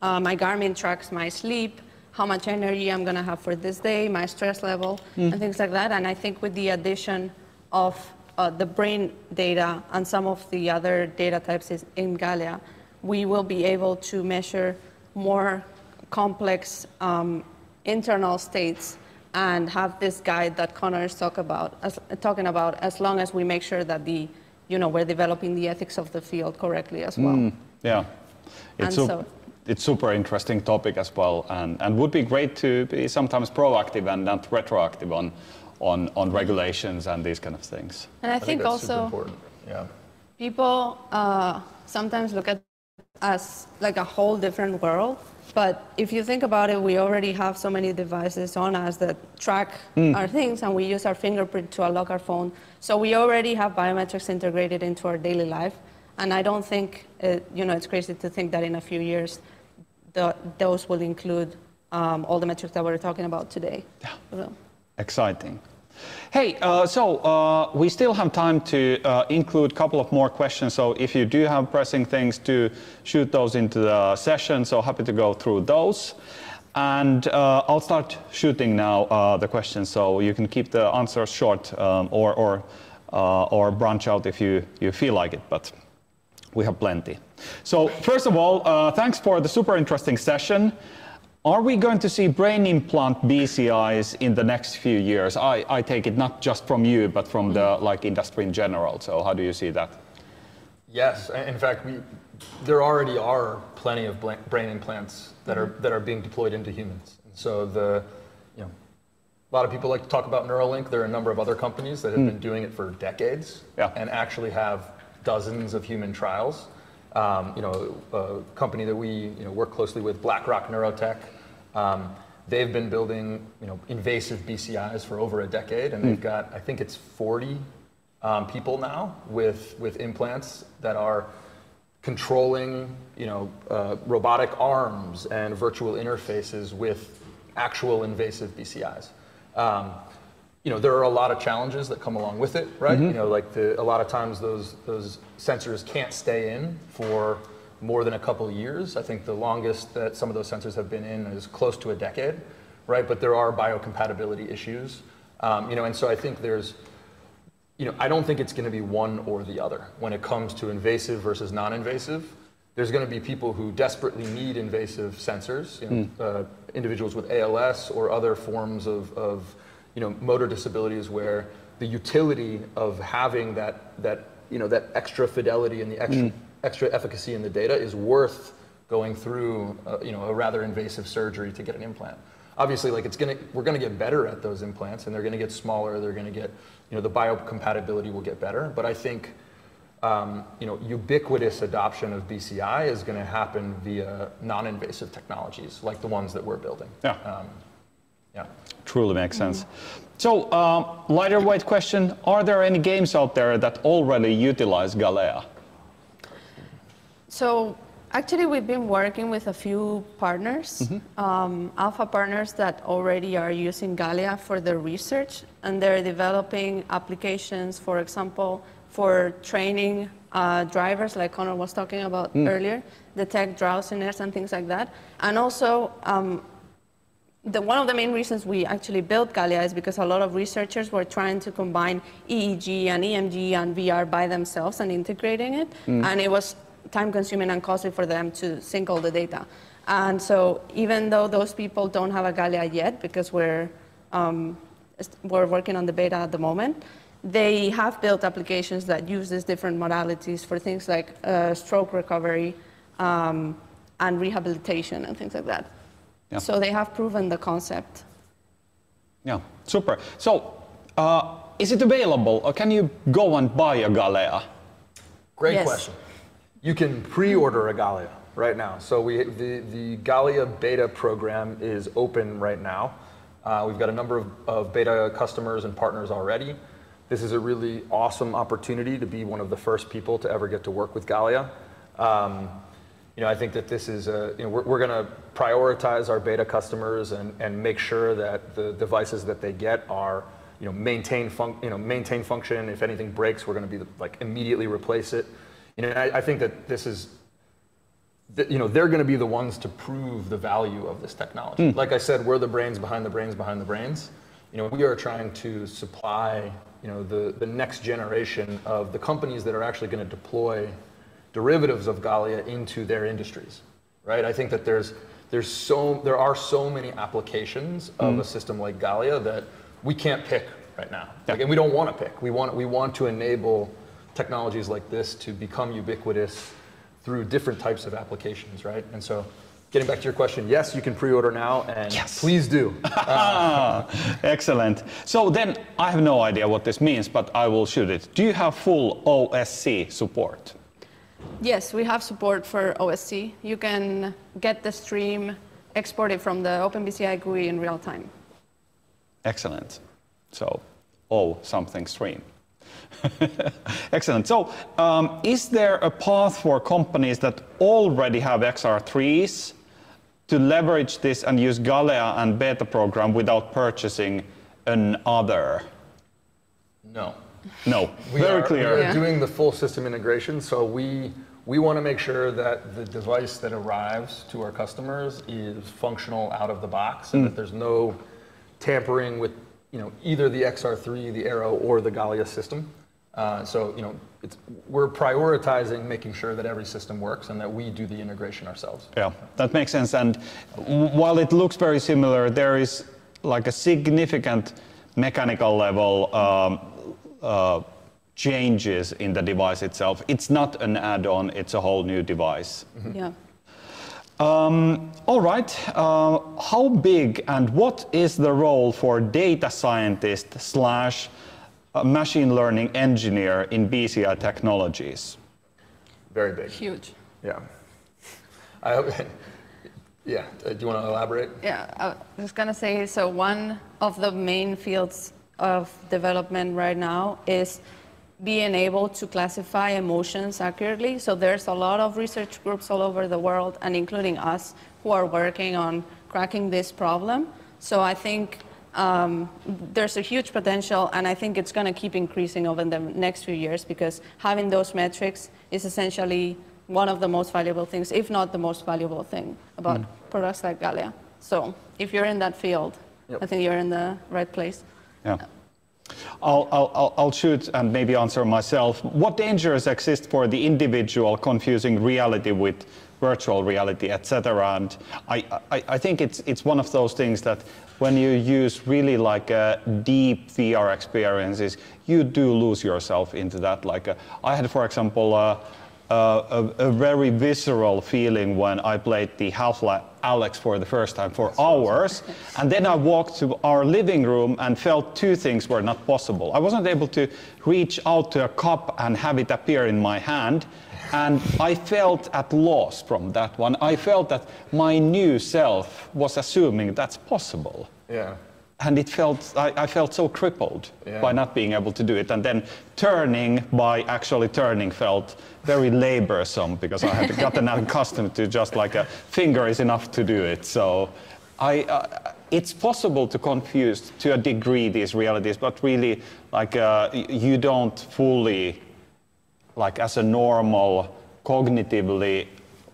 uh, my Garmin tracks my sleep, how much energy I'm gonna have for this day, my stress level, and things like that. And I think with the addition of uh, the brain data and some of the other data types in Galea, we will be able to measure more complex um, internal states and have this guide that Conor is talk about, as, talking about as long as we make sure that the, you know, we're developing the ethics of the field correctly as well. Yeah. It's, sup- so- it's super interesting topic as well, and, and would be great to be sometimes proactive and not retroactive on, on, on regulations and these kind of things. And I, I think, that's super also. Yeah. people uh, sometimes look at us like a whole different world. But if you think about it, we already have so many devices on us that track our things, and we use our fingerprint to unlock our phone. So we already have biometrics integrated into our daily life. And I don't think, it, you know, it's crazy to think that in a few years, the, those will include um, all the metrics that we're talking about today. So- Exciting. Hey, uh, so uh, we still have time to uh, include a couple of more questions. So if you do have pressing things, to shoot those into the session. So happy to go through those. And uh, I'll start shooting now uh, the questions. So you can keep the answers short um, or or uh, or branch out if you you feel like it. But we have plenty. So first of all, thanks for the super interesting session. Are we going to see brain implant BCIs in the next few years? I, I take it not just from you, but from the like industry in general. So how do you see that? Yes, in fact, we, there already are plenty of brain implants that are that are being deployed into humans. And so the, you know, a lot of people like to talk about Neuralink. There are a number of other companies that have been doing it for decades Yeah. and actually have dozens of human trials. Um, you know, a company that we you know work closely with, BlackRock Neurotech. Um, they've been building you know invasive BCIs for over a decade, and they've got I think it's 40 um, people now with with implants that are controlling you know uh, robotic arms and virtual interfaces with actual invasive BCIs. Um, you know there are a lot of challenges that come along with it, right? You know, like the, a lot of times those those sensors can't stay in for more than a couple of years. I think the longest that some of those sensors have been in is close to a decade, right? But there are biocompatibility issues, um, you know, and so I think there's you know, I don't think it's going to be one or the other when it comes to invasive versus non-invasive. There's going to be people who desperately need invasive sensors, you know, uh, individuals with ALS or other forms of, of, you know, motor disabilities where the utility of having that, that, you know, that extra fidelity and the extra, extra efficacy in the data is worth going through, uh, you know, a rather invasive surgery to get an implant obviously like it's gonna we're gonna get better at those implants and they're gonna get smaller they're gonna get you know the biocompatibility will get better but i think um, you know ubiquitous adoption of bci is going to happen via non-invasive technologies like the ones that we're building Yeah. um, yeah Truly makes sense. So, um, lighter weight question: Are there any games out there that already utilize Galea? So actually, we've been working with a few partners, um, alpha partners that already are using Galea for their research, and they're developing applications, for example, for training uh, drivers, like Conor was talking about earlier, detect drowsiness and things like that, and also. Um, the, one of the main reasons we actually built Galea is because a lot of researchers were trying to combine EEG and EMG and VR by themselves and integrating it, and it was time consuming and costly for them to sync all the data. And so, even though those people don't have a Galea yet, because we're, um, we're working on the beta at the moment, they have built applications that use these different modalities for things like uh, stroke recovery um, and rehabilitation and things like that. Yeah. So they have proven the concept. Yeah, super. So, uh, is it available, or can you go and buy a Galea? Great Yes. question. You can pre-order a Galea right now. So we the the Galea beta program is open right now. Uh, we've got a number of, of beta customers and partners already. This is a really awesome opportunity to be one of the first people to ever get to work with Galea. Um, you know, I think that this is a, you know, we're, we're going to prioritize our beta customers and, and make sure that the devices that they get are, you know, maintain func, you know, maintain function. If anything breaks, we're going to be the, like immediately replace it. You know, I, I think that this is, that, you know, they're going to be the ones to prove the value of this technology. Hmm. Like I said, we're the brains behind the brains behind the brains. You know, we are trying to supply, you know, the, the next generation of the companies that are actually going to deploy derivatives of Galea into their industries, right? I think that there's there's so there are so many applications of hmm. a system like Galea that we can't pick right now, like, and we don't want to pick. We want we want to enable technologies like this to become ubiquitous through different types of applications, right? And so, getting back to your question, yes, you can pre-order now, and Yes. please do. [laughs] Uh, Excellent. So then, I have no idea what this means, but I will shoot it. Do you have full OSC support? Yes, we have support for OSC. You can get the stream exported from the OpenBCI GUI in real time. Excellent. So, O something stream. [laughs] Excellent. So, um, is there a path for companies that already have XR3s to leverage this and use Galea and beta program without purchasing another? No. No. [laughs] We Very are, clear. We are Yeah. doing the full system integration, so we we want to make sure that the device that arrives to our customers is functional out of the box, and that there's no tampering with you know either the XR3, the Aero, or the Galea system. Uh, so you know it's, we're prioritizing making sure that every system works and that we do the integration ourselves. Yeah, that makes sense. And while it looks very similar, there is like a significant mechanical level um, uh, changes in the device itself. It's not an add-on; it's a whole new device. Yeah. Um, all right. Uh, how big and what is the role for data scientist slash uh, machine learning engineer in BCI technologies? Very big. Huge. Yeah. I hope, [laughs] yeah. Uh, do you want to elaborate? Yeah, I was gonna say, so one of the main fields of development right now is being able to classify emotions accurately. So there's a lot of research groups all over the world, and including us, who are working on cracking this problem. So I think um, there's a huge potential, and I think it's going to keep increasing over the next few years because having those metrics is essentially one of the most valuable things, if not the most valuable thing about products like Galea. So if you're in that field, Yep. I think you're in the right place. Yeah. I'll, I'll, I'll- shoot and maybe answer myself. What dangers exist for the individual confusing reality with virtual reality, etc.? And I, I, I think it's, it's one of those things that when you use really like uh, deep VR experiences, you do lose yourself into that. Like uh, I had, for example, uh, uh, a, a very visceral feeling when I played the Half-Life Alyx for the first time for hours, and then I walked to our living room and felt two things were not possible. I wasn't able to reach out to a cup and have it appear in my hand, and I felt at loss from that one. I felt that my new self was assuming that's possible Yeah. And it felt I, I felt so crippled Yeah. by not being able to do it and then turning by actually turning felt very laborsome because i had gotten [laughs] accustomed to just like a finger is enough to do it so i uh, it's possible to confuse to a degree these realities but really like uh, you don't fully like as a normal cognitively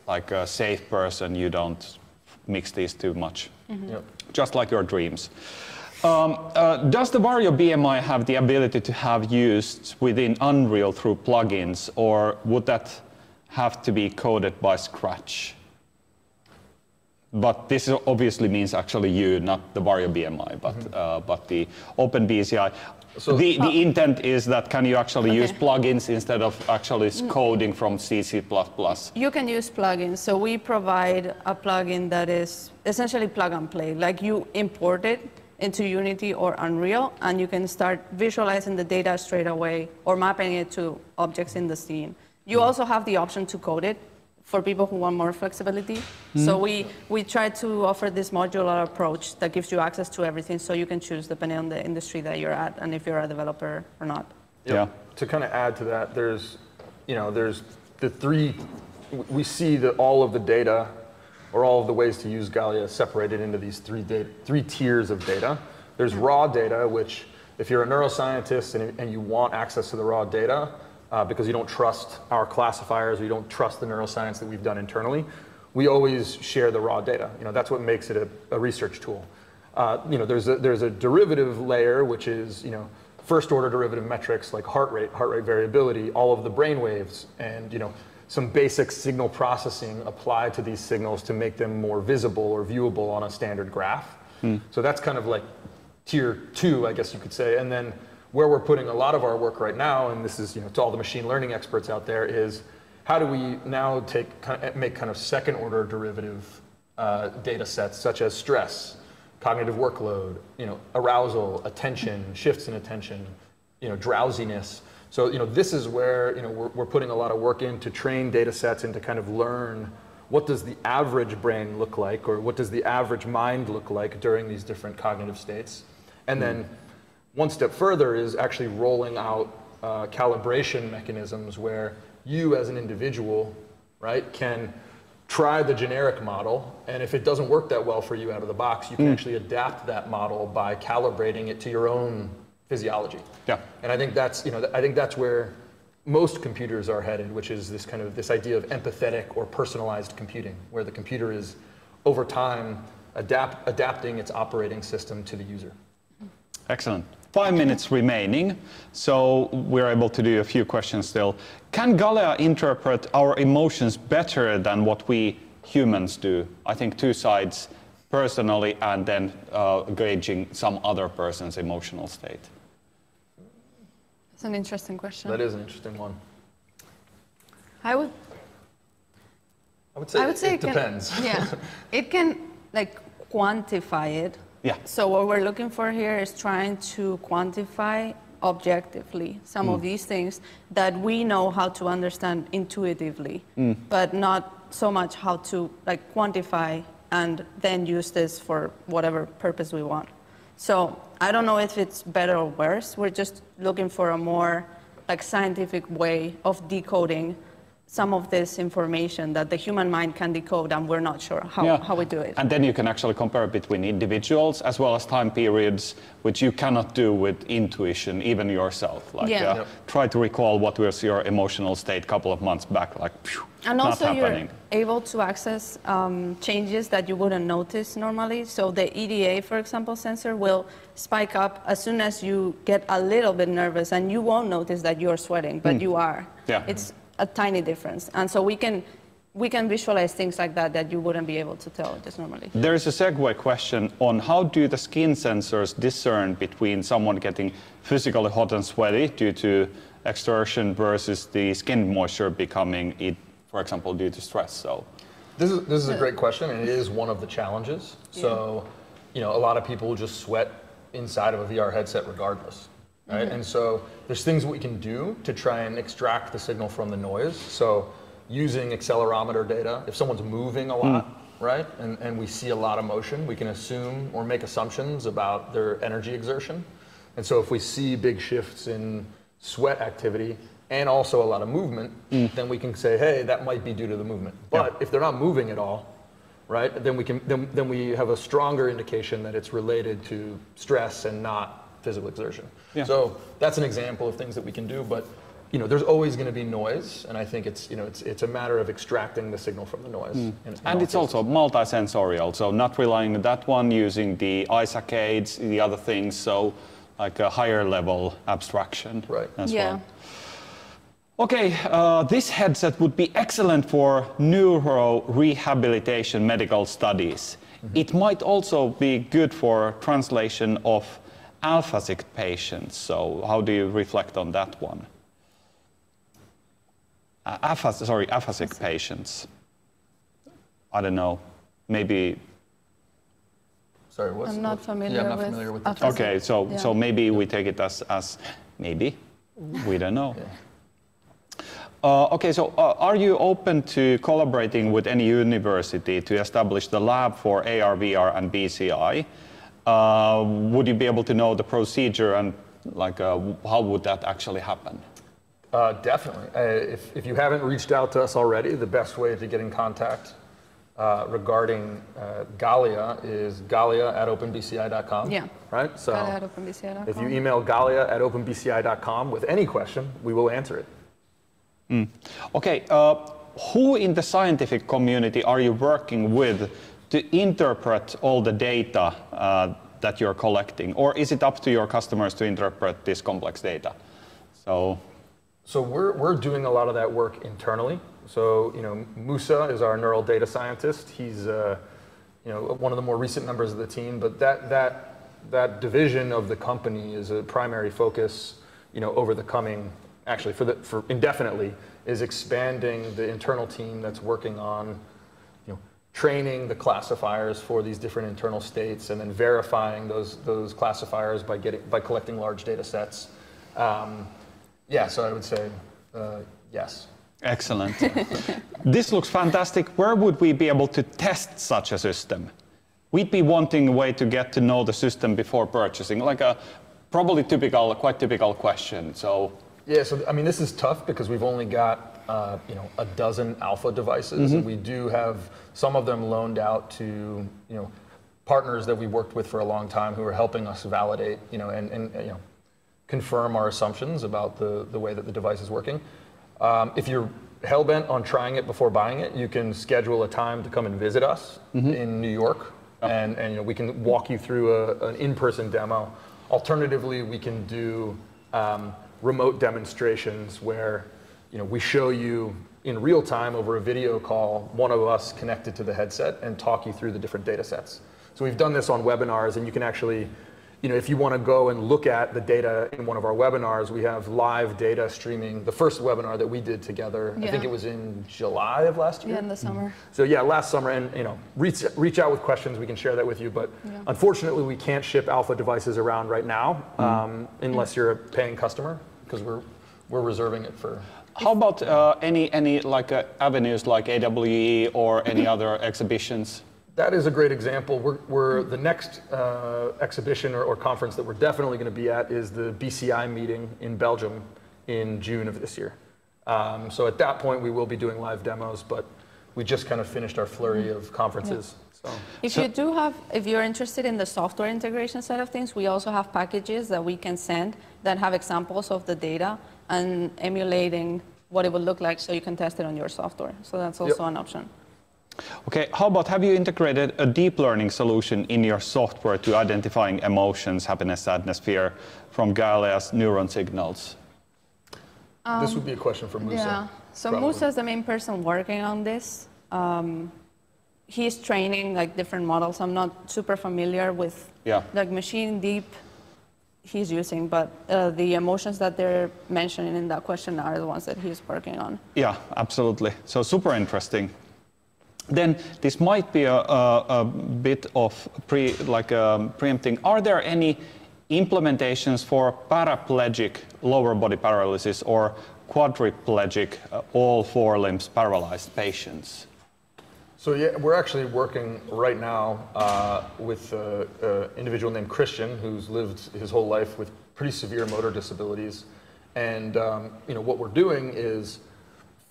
like a safe person you don't mix these too much Yep. just like your dreams. Um, uh, does the Varjo BMI have the ability to have used within Unreal through plugins, or would that have to be coded by scratch? But this obviously means actually you, not the Varjo BMI, but uh, but the OpenBCI. So- the, the intent is that can you actually use plugins instead of actually mm. coding from CC++? You can use plugins. So we provide a plugin that is essentially plug and play. Like you import it into Unity or Unreal, and you can start visualizing the data straight away or mapping it to objects in the scene. You mm. also have the option to code it for people who want more flexibility. Hmm. So we, we try to offer this modular approach that gives you access to everything so you can choose depending on the industry that you're at and if you're a developer or not. Yeah. To kind of add to that, there's, you know, there's the three, we see that all of the data or all of the ways to use Galea separated into these three, data, three tiers of data. There's raw data, which if you're a neuroscientist and, and you want access to the raw data, uh, because you don't trust our classifiers or you don't trust the neuroscience that we've done internally, we always share the raw data. You know, that's what makes it a, a research tool. Uh, you know, there's a, there's a derivative layer, which is, you know, first order derivative metrics like heart rate, heart rate variability, all of the brain waves, and, you know, some basic signal processing applied to these signals to make them more visible or viewable on a standard graph. So that's kind of like tier two, I guess you could say. And then where we're putting a lot of our work right now, and this is you know to all the machine learning experts out there, is how do we now take make kind of second order derivative uh, data sets such as stress, cognitive workload, you know, arousal, attention, shifts in attention, you know, drowsiness. So you know this is where you know we're, we're putting a lot of work in to train data sets and to kind of learn what does the average brain look like or what does the average mind look like during these different cognitive states and then one step further is actually rolling out uh, calibration mechanisms where you as an individual right can try the generic model and if it doesn't work that well for you out of the box you can actually adapt that model by calibrating it to your own physiology Yeah. and i think that's you know i think that's where most computers are headed which is this kind of this idea of empathetic or personalized computing where the computer is over time adapt, adapting its operating system to the user Excellent. Five minutes remaining, so we're able to do a few questions still. Can Galea interpret our emotions better than what we humans do? I think two sides, personally and then uh, gauging some other person's emotional state. That's an interesting question. that is an interesting one I would i would say, I would say it, it can- depends yeah, [laughs] it can like quantify it. Yeah. So what we're looking for here is trying to quantify objectively some Mm. of these things that we know how to understand intuitively, Mm. but not so much how to like quantify and then use this for whatever purpose we want. So I don't know if it's better or worse. We're just looking for a more like scientific way of decoding some of this information that the human mind can decode and we're not sure how, how we do it. And then you can actually compare between individuals as well as time periods, which you cannot do with intuition, even yourself. Like, Yeah. uh, Yep. try to recall what was your emotional state a couple of months back. Like, phew, And not also, happening. you're able to access um, changes that you wouldn't notice normally. So the EDA, for example, sensor will spike up as soon as you get a little bit nervous, and you won't notice that you're sweating, but you are. Yeah. It's a tiny difference, and so we can we can visualize things like that that you wouldn't be able to tell just normally. There is a segue question on how do the skin sensors discern between someone getting physically hot and sweaty due to exertion versus the skin moisture becoming it, for example, due to stress. So, This is, this is a great question, and it is one of the challenges. So, you know, a lot of people just sweat inside of a VR headset regardless, right? Mm-hmm. And so there's things we can do to try and extract the signal from the noise. So using accelerometer data, if someone's moving a lot, mm. right, and, and we see a lot of motion, we can assume or make assumptions about their energy exertion. And so if we see big shifts in sweat activity and also a lot of movement, mm. then we can say, hey, that might be due to the movement. But if they're not moving at all, right, then we can then, then we have a stronger indication that it's related to stress and not physical exertion. Yeah. So that's an example of things that we can do, but you know, there's always going to be noise, and I think it's you know it's it's a matter of extracting the signal from the noise. in- in and it's cases. also multisensorial, so not relying on that one, using the eye saccades, the other things, so like a higher level abstraction Right. as Yeah. well. Okay, uh, this headset would be excellent for neuro rehabilitation medical studies. It might also be good for translation of alphasic patients. So, how do you reflect on that one? Uh, aphas- sorry, aphasic patients. I don't know. Maybe Sorry, what's I'm not what- familiar Yeah, I'm not with familiar with the Okay, so Yeah. so maybe we take it as as maybe. [laughs] We don't know. Uh, okay, so uh, are you open to collaborating with any university to establish the lab for AR, VR, and BCI? Uh, would you be able to know the procedure and like uh, how would that actually happen? Uh, definitely. Uh, if, if you haven't reached out to us already, the best way to get in contact uh, regarding uh, Galea is galea at openbci.com. Yeah. Right? So Galea at openbci.com. if you email galea at openbci.com with any question, we will answer it. Okay, uh, who in the scientific community are you working with to interpret all the data uh, that you're collecting? Or is it up to your customers to interpret this complex data? So, So we're, we're doing a lot of that work internally. So, you know, Musa is our neural data scientist. He's, uh, you know, one of the more recent members of the team, but that, that, that division of the company is a primary focus, you know, over the coming, actually for, the, for indefinitely, is expanding the internal team that's working on, training the classifiers for these different internal states and then verifying those, those classifiers by, getting, by collecting large data sets. Um, yeah, so I would say uh, yes. excellent. [laughs] this looks fantastic. Where would we be able to test such a system? We'd be wanting a way to get to know the system before purchasing, like a probably typical, quite typical question. So, Yeah, so I mean, this is tough because we've only got uh, you know a dozen alpha devices, and we do have some of them loaned out to you know partners that we worked with for a long time who are helping us validate you know and, and you know confirm our assumptions about the the way that the device is working. Um, if you're hell bent on trying it before buying it, you can schedule a time to come and visit us in New York, and, and you know, we can walk you through a, an in-person demo. Alternatively, we can do um, remote demonstrations where you know, we show you in real time over a video call, one of us connected to the headset and talk you through the different data sets. So we've done this on webinars, and you can actually you know, if you want to go and look at the data in one of our webinars, we have live data streaming. The first webinar that we did together, I think it was in July of last year. Yeah, in the summer. So yeah, last summer, and you know, reach reach out with questions. We can share that with you. But Yeah. unfortunately, we can't ship alpha devices around right now um, unless you're a paying customer because we're we're reserving it for. How about uh, any any like uh, avenues like AWE or any other exhibitions? That is a great example. We're, we're the next uh, exhibition or, or conference that we're definitely going to be at is the BCI meeting in Belgium in June of this year. Um, so at that point, we will be doing live demos, but we just kind of finished our flurry of conferences. So If you do have, if you're interested in the software integration side of things, we also have packages that we can send that have examples of the data and emulating what it would look like so you can test it on your software. So that's also an option. Okay, how about have you integrated a deep learning solution in your software to identifying emotions, happiness, sadness, fear from Galea's neuron signals? this would be a question for Musa. Yeah. So probably. Musa is the main person working on this. Um, he's training like different models. I'm not super familiar with Yeah. like machine deep he's using, but uh, the emotions that they're mentioning in that question are the ones that he's working on. Yeah, absolutely. So super interesting. Then this might be a, a, a bit of pre, like um, preempting. Are there any implementations for paraplegic lower body paralysis or quadriplegic uh, all four limbs paralyzed patients? So yeah, we're actually working right now uh, with an individual named Christian who's lived his whole life with pretty severe motor disabilities, and um, you know what we're doing is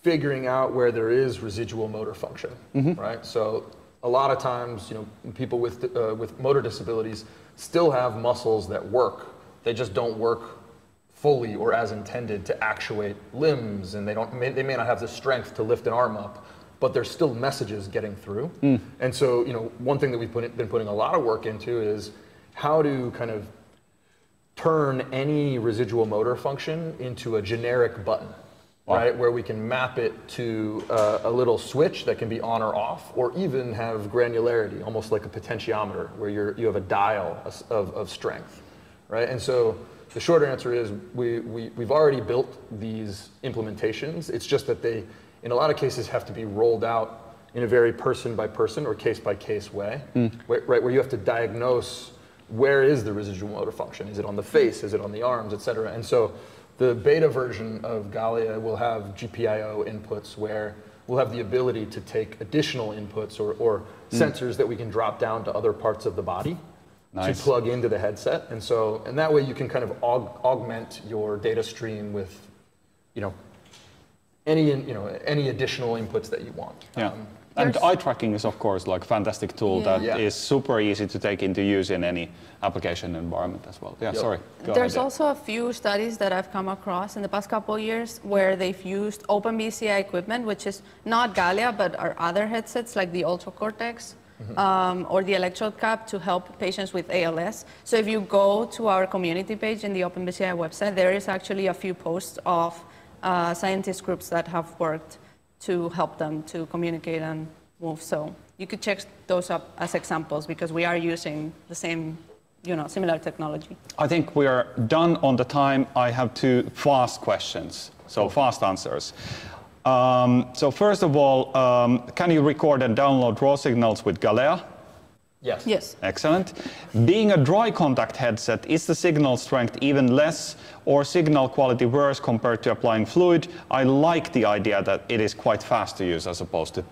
figuring out where there is residual motor function, right? So a lot of times, you know, people with uh, with motor disabilities still have muscles that work. They just don't work fully or as intended to actuate limbs, and they don't. May, they may not have the strength to lift an arm up, but there's still messages getting through. And so, you know, one thing that we've put, been putting a lot of work into is how to kind of turn any residual motor function into a generic button, right? Where we can map it to uh, a little switch that can be on or off, or even have granularity, almost like a potentiometer, where you're, you have a dial of, of strength, right? And so the shorter answer is we, we, we've already built these implementations. It's just that they, in a lot of cases, have to be rolled out in a very person by person or case by case way, hmm. where, right? Where you have to diagnose where is the residual motor function? Is it on the face? Is it on the arms, et cetera? And so the beta version of Galea will have GPIO inputs where we'll have the ability to take additional inputs or, or hmm. sensors that we can drop down to other parts of the body Nice. to plug into the headset. And so, and that way you can kind of aug- augment your data stream with, you know, any, you know, any additional inputs that you want. Yeah. Um, and eye tracking is of course like a fantastic tool Yeah. that is Yeah. super easy to take into use in any application environment as well. Yeah, Yep. sorry. Go There's ahead. also a few studies that I've come across in the past couple of years where they've used OpenBCI equipment, which is not Galea, but our other headsets like the Ultracortex um, or the electrode cap to help patients with ALS. So if you go to our community page in the OpenBCI website, there is actually a few posts of uh, scientist groups that have worked to help them to communicate and move. So you could check those up as examples because we are using the same, you know, similar technology. I think we are done on the time. I have two fast questions, so fast answers. Um, so first of all, um, can you record and download raw signals with Galea? Yes. Yes. Excellent. Being a dry contact headset, is the signal strength even less or signal quality worse compared to applying fluid? I like the idea that it is quite fast to use as opposed to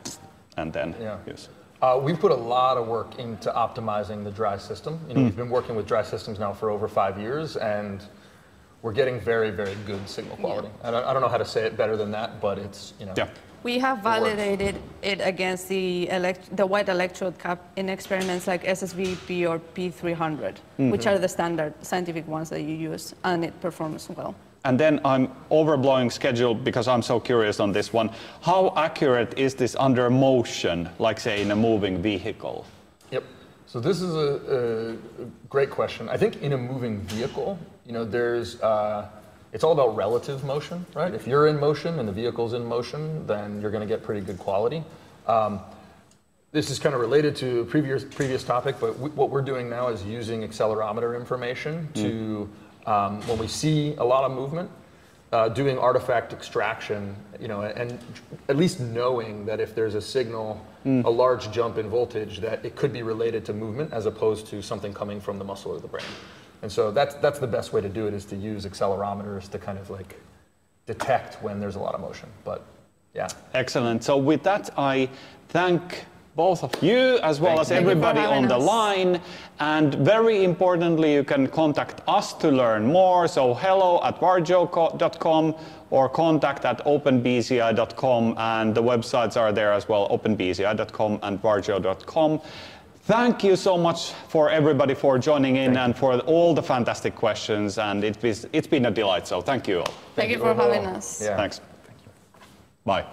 and then Yeah. use. Uh, we've put a lot of work into optimizing the dry system. You know, we've been working with dry systems now for over five years, and we're getting very, very good signal quality. I, don't, I don't know how to say it better than that, but it's you know. Yeah. We have works. validated it against the, elect- the white electrode cap in experiments like SSVP or P300, which are the standard scientific ones that you use, and it performs well. And then I'm overblowing schedule because I'm so curious on this one. How accurate is this under motion, like say in a moving vehicle? Yep. So this is a, a great question. I think in a moving vehicle, you know, there's uh, it's all about relative motion, right? If you're in motion and the vehicle's in motion, then you're going to get pretty good quality. Um, this is kind of related to a previous previous topic, but w- what we're doing now is using accelerometer information to um, when we see a lot of movement, uh, doing artifact extraction, you know, and at least knowing that if there's a signal, a large jump in voltage, that it could be related to movement as opposed to something coming from the muscle or the brain. And so that's that's the best way to do it is to use accelerometers to kind of like detect when there's a lot of motion. But yeah, Excellent. So with that, I thank both of you as well as you. Thank you for everybody on the us. line. And very importantly, you can contact us to learn more. So hello at varjo.com or contact at openbci.com. And the websites are there as well, openbci.com and varjo.com. Thank you so much for everybody for joining in and for all the fantastic questions. And it, it's been a delight. So thank you all. Thank, you you for having us. Yeah. Thanks. Thank you. Bye.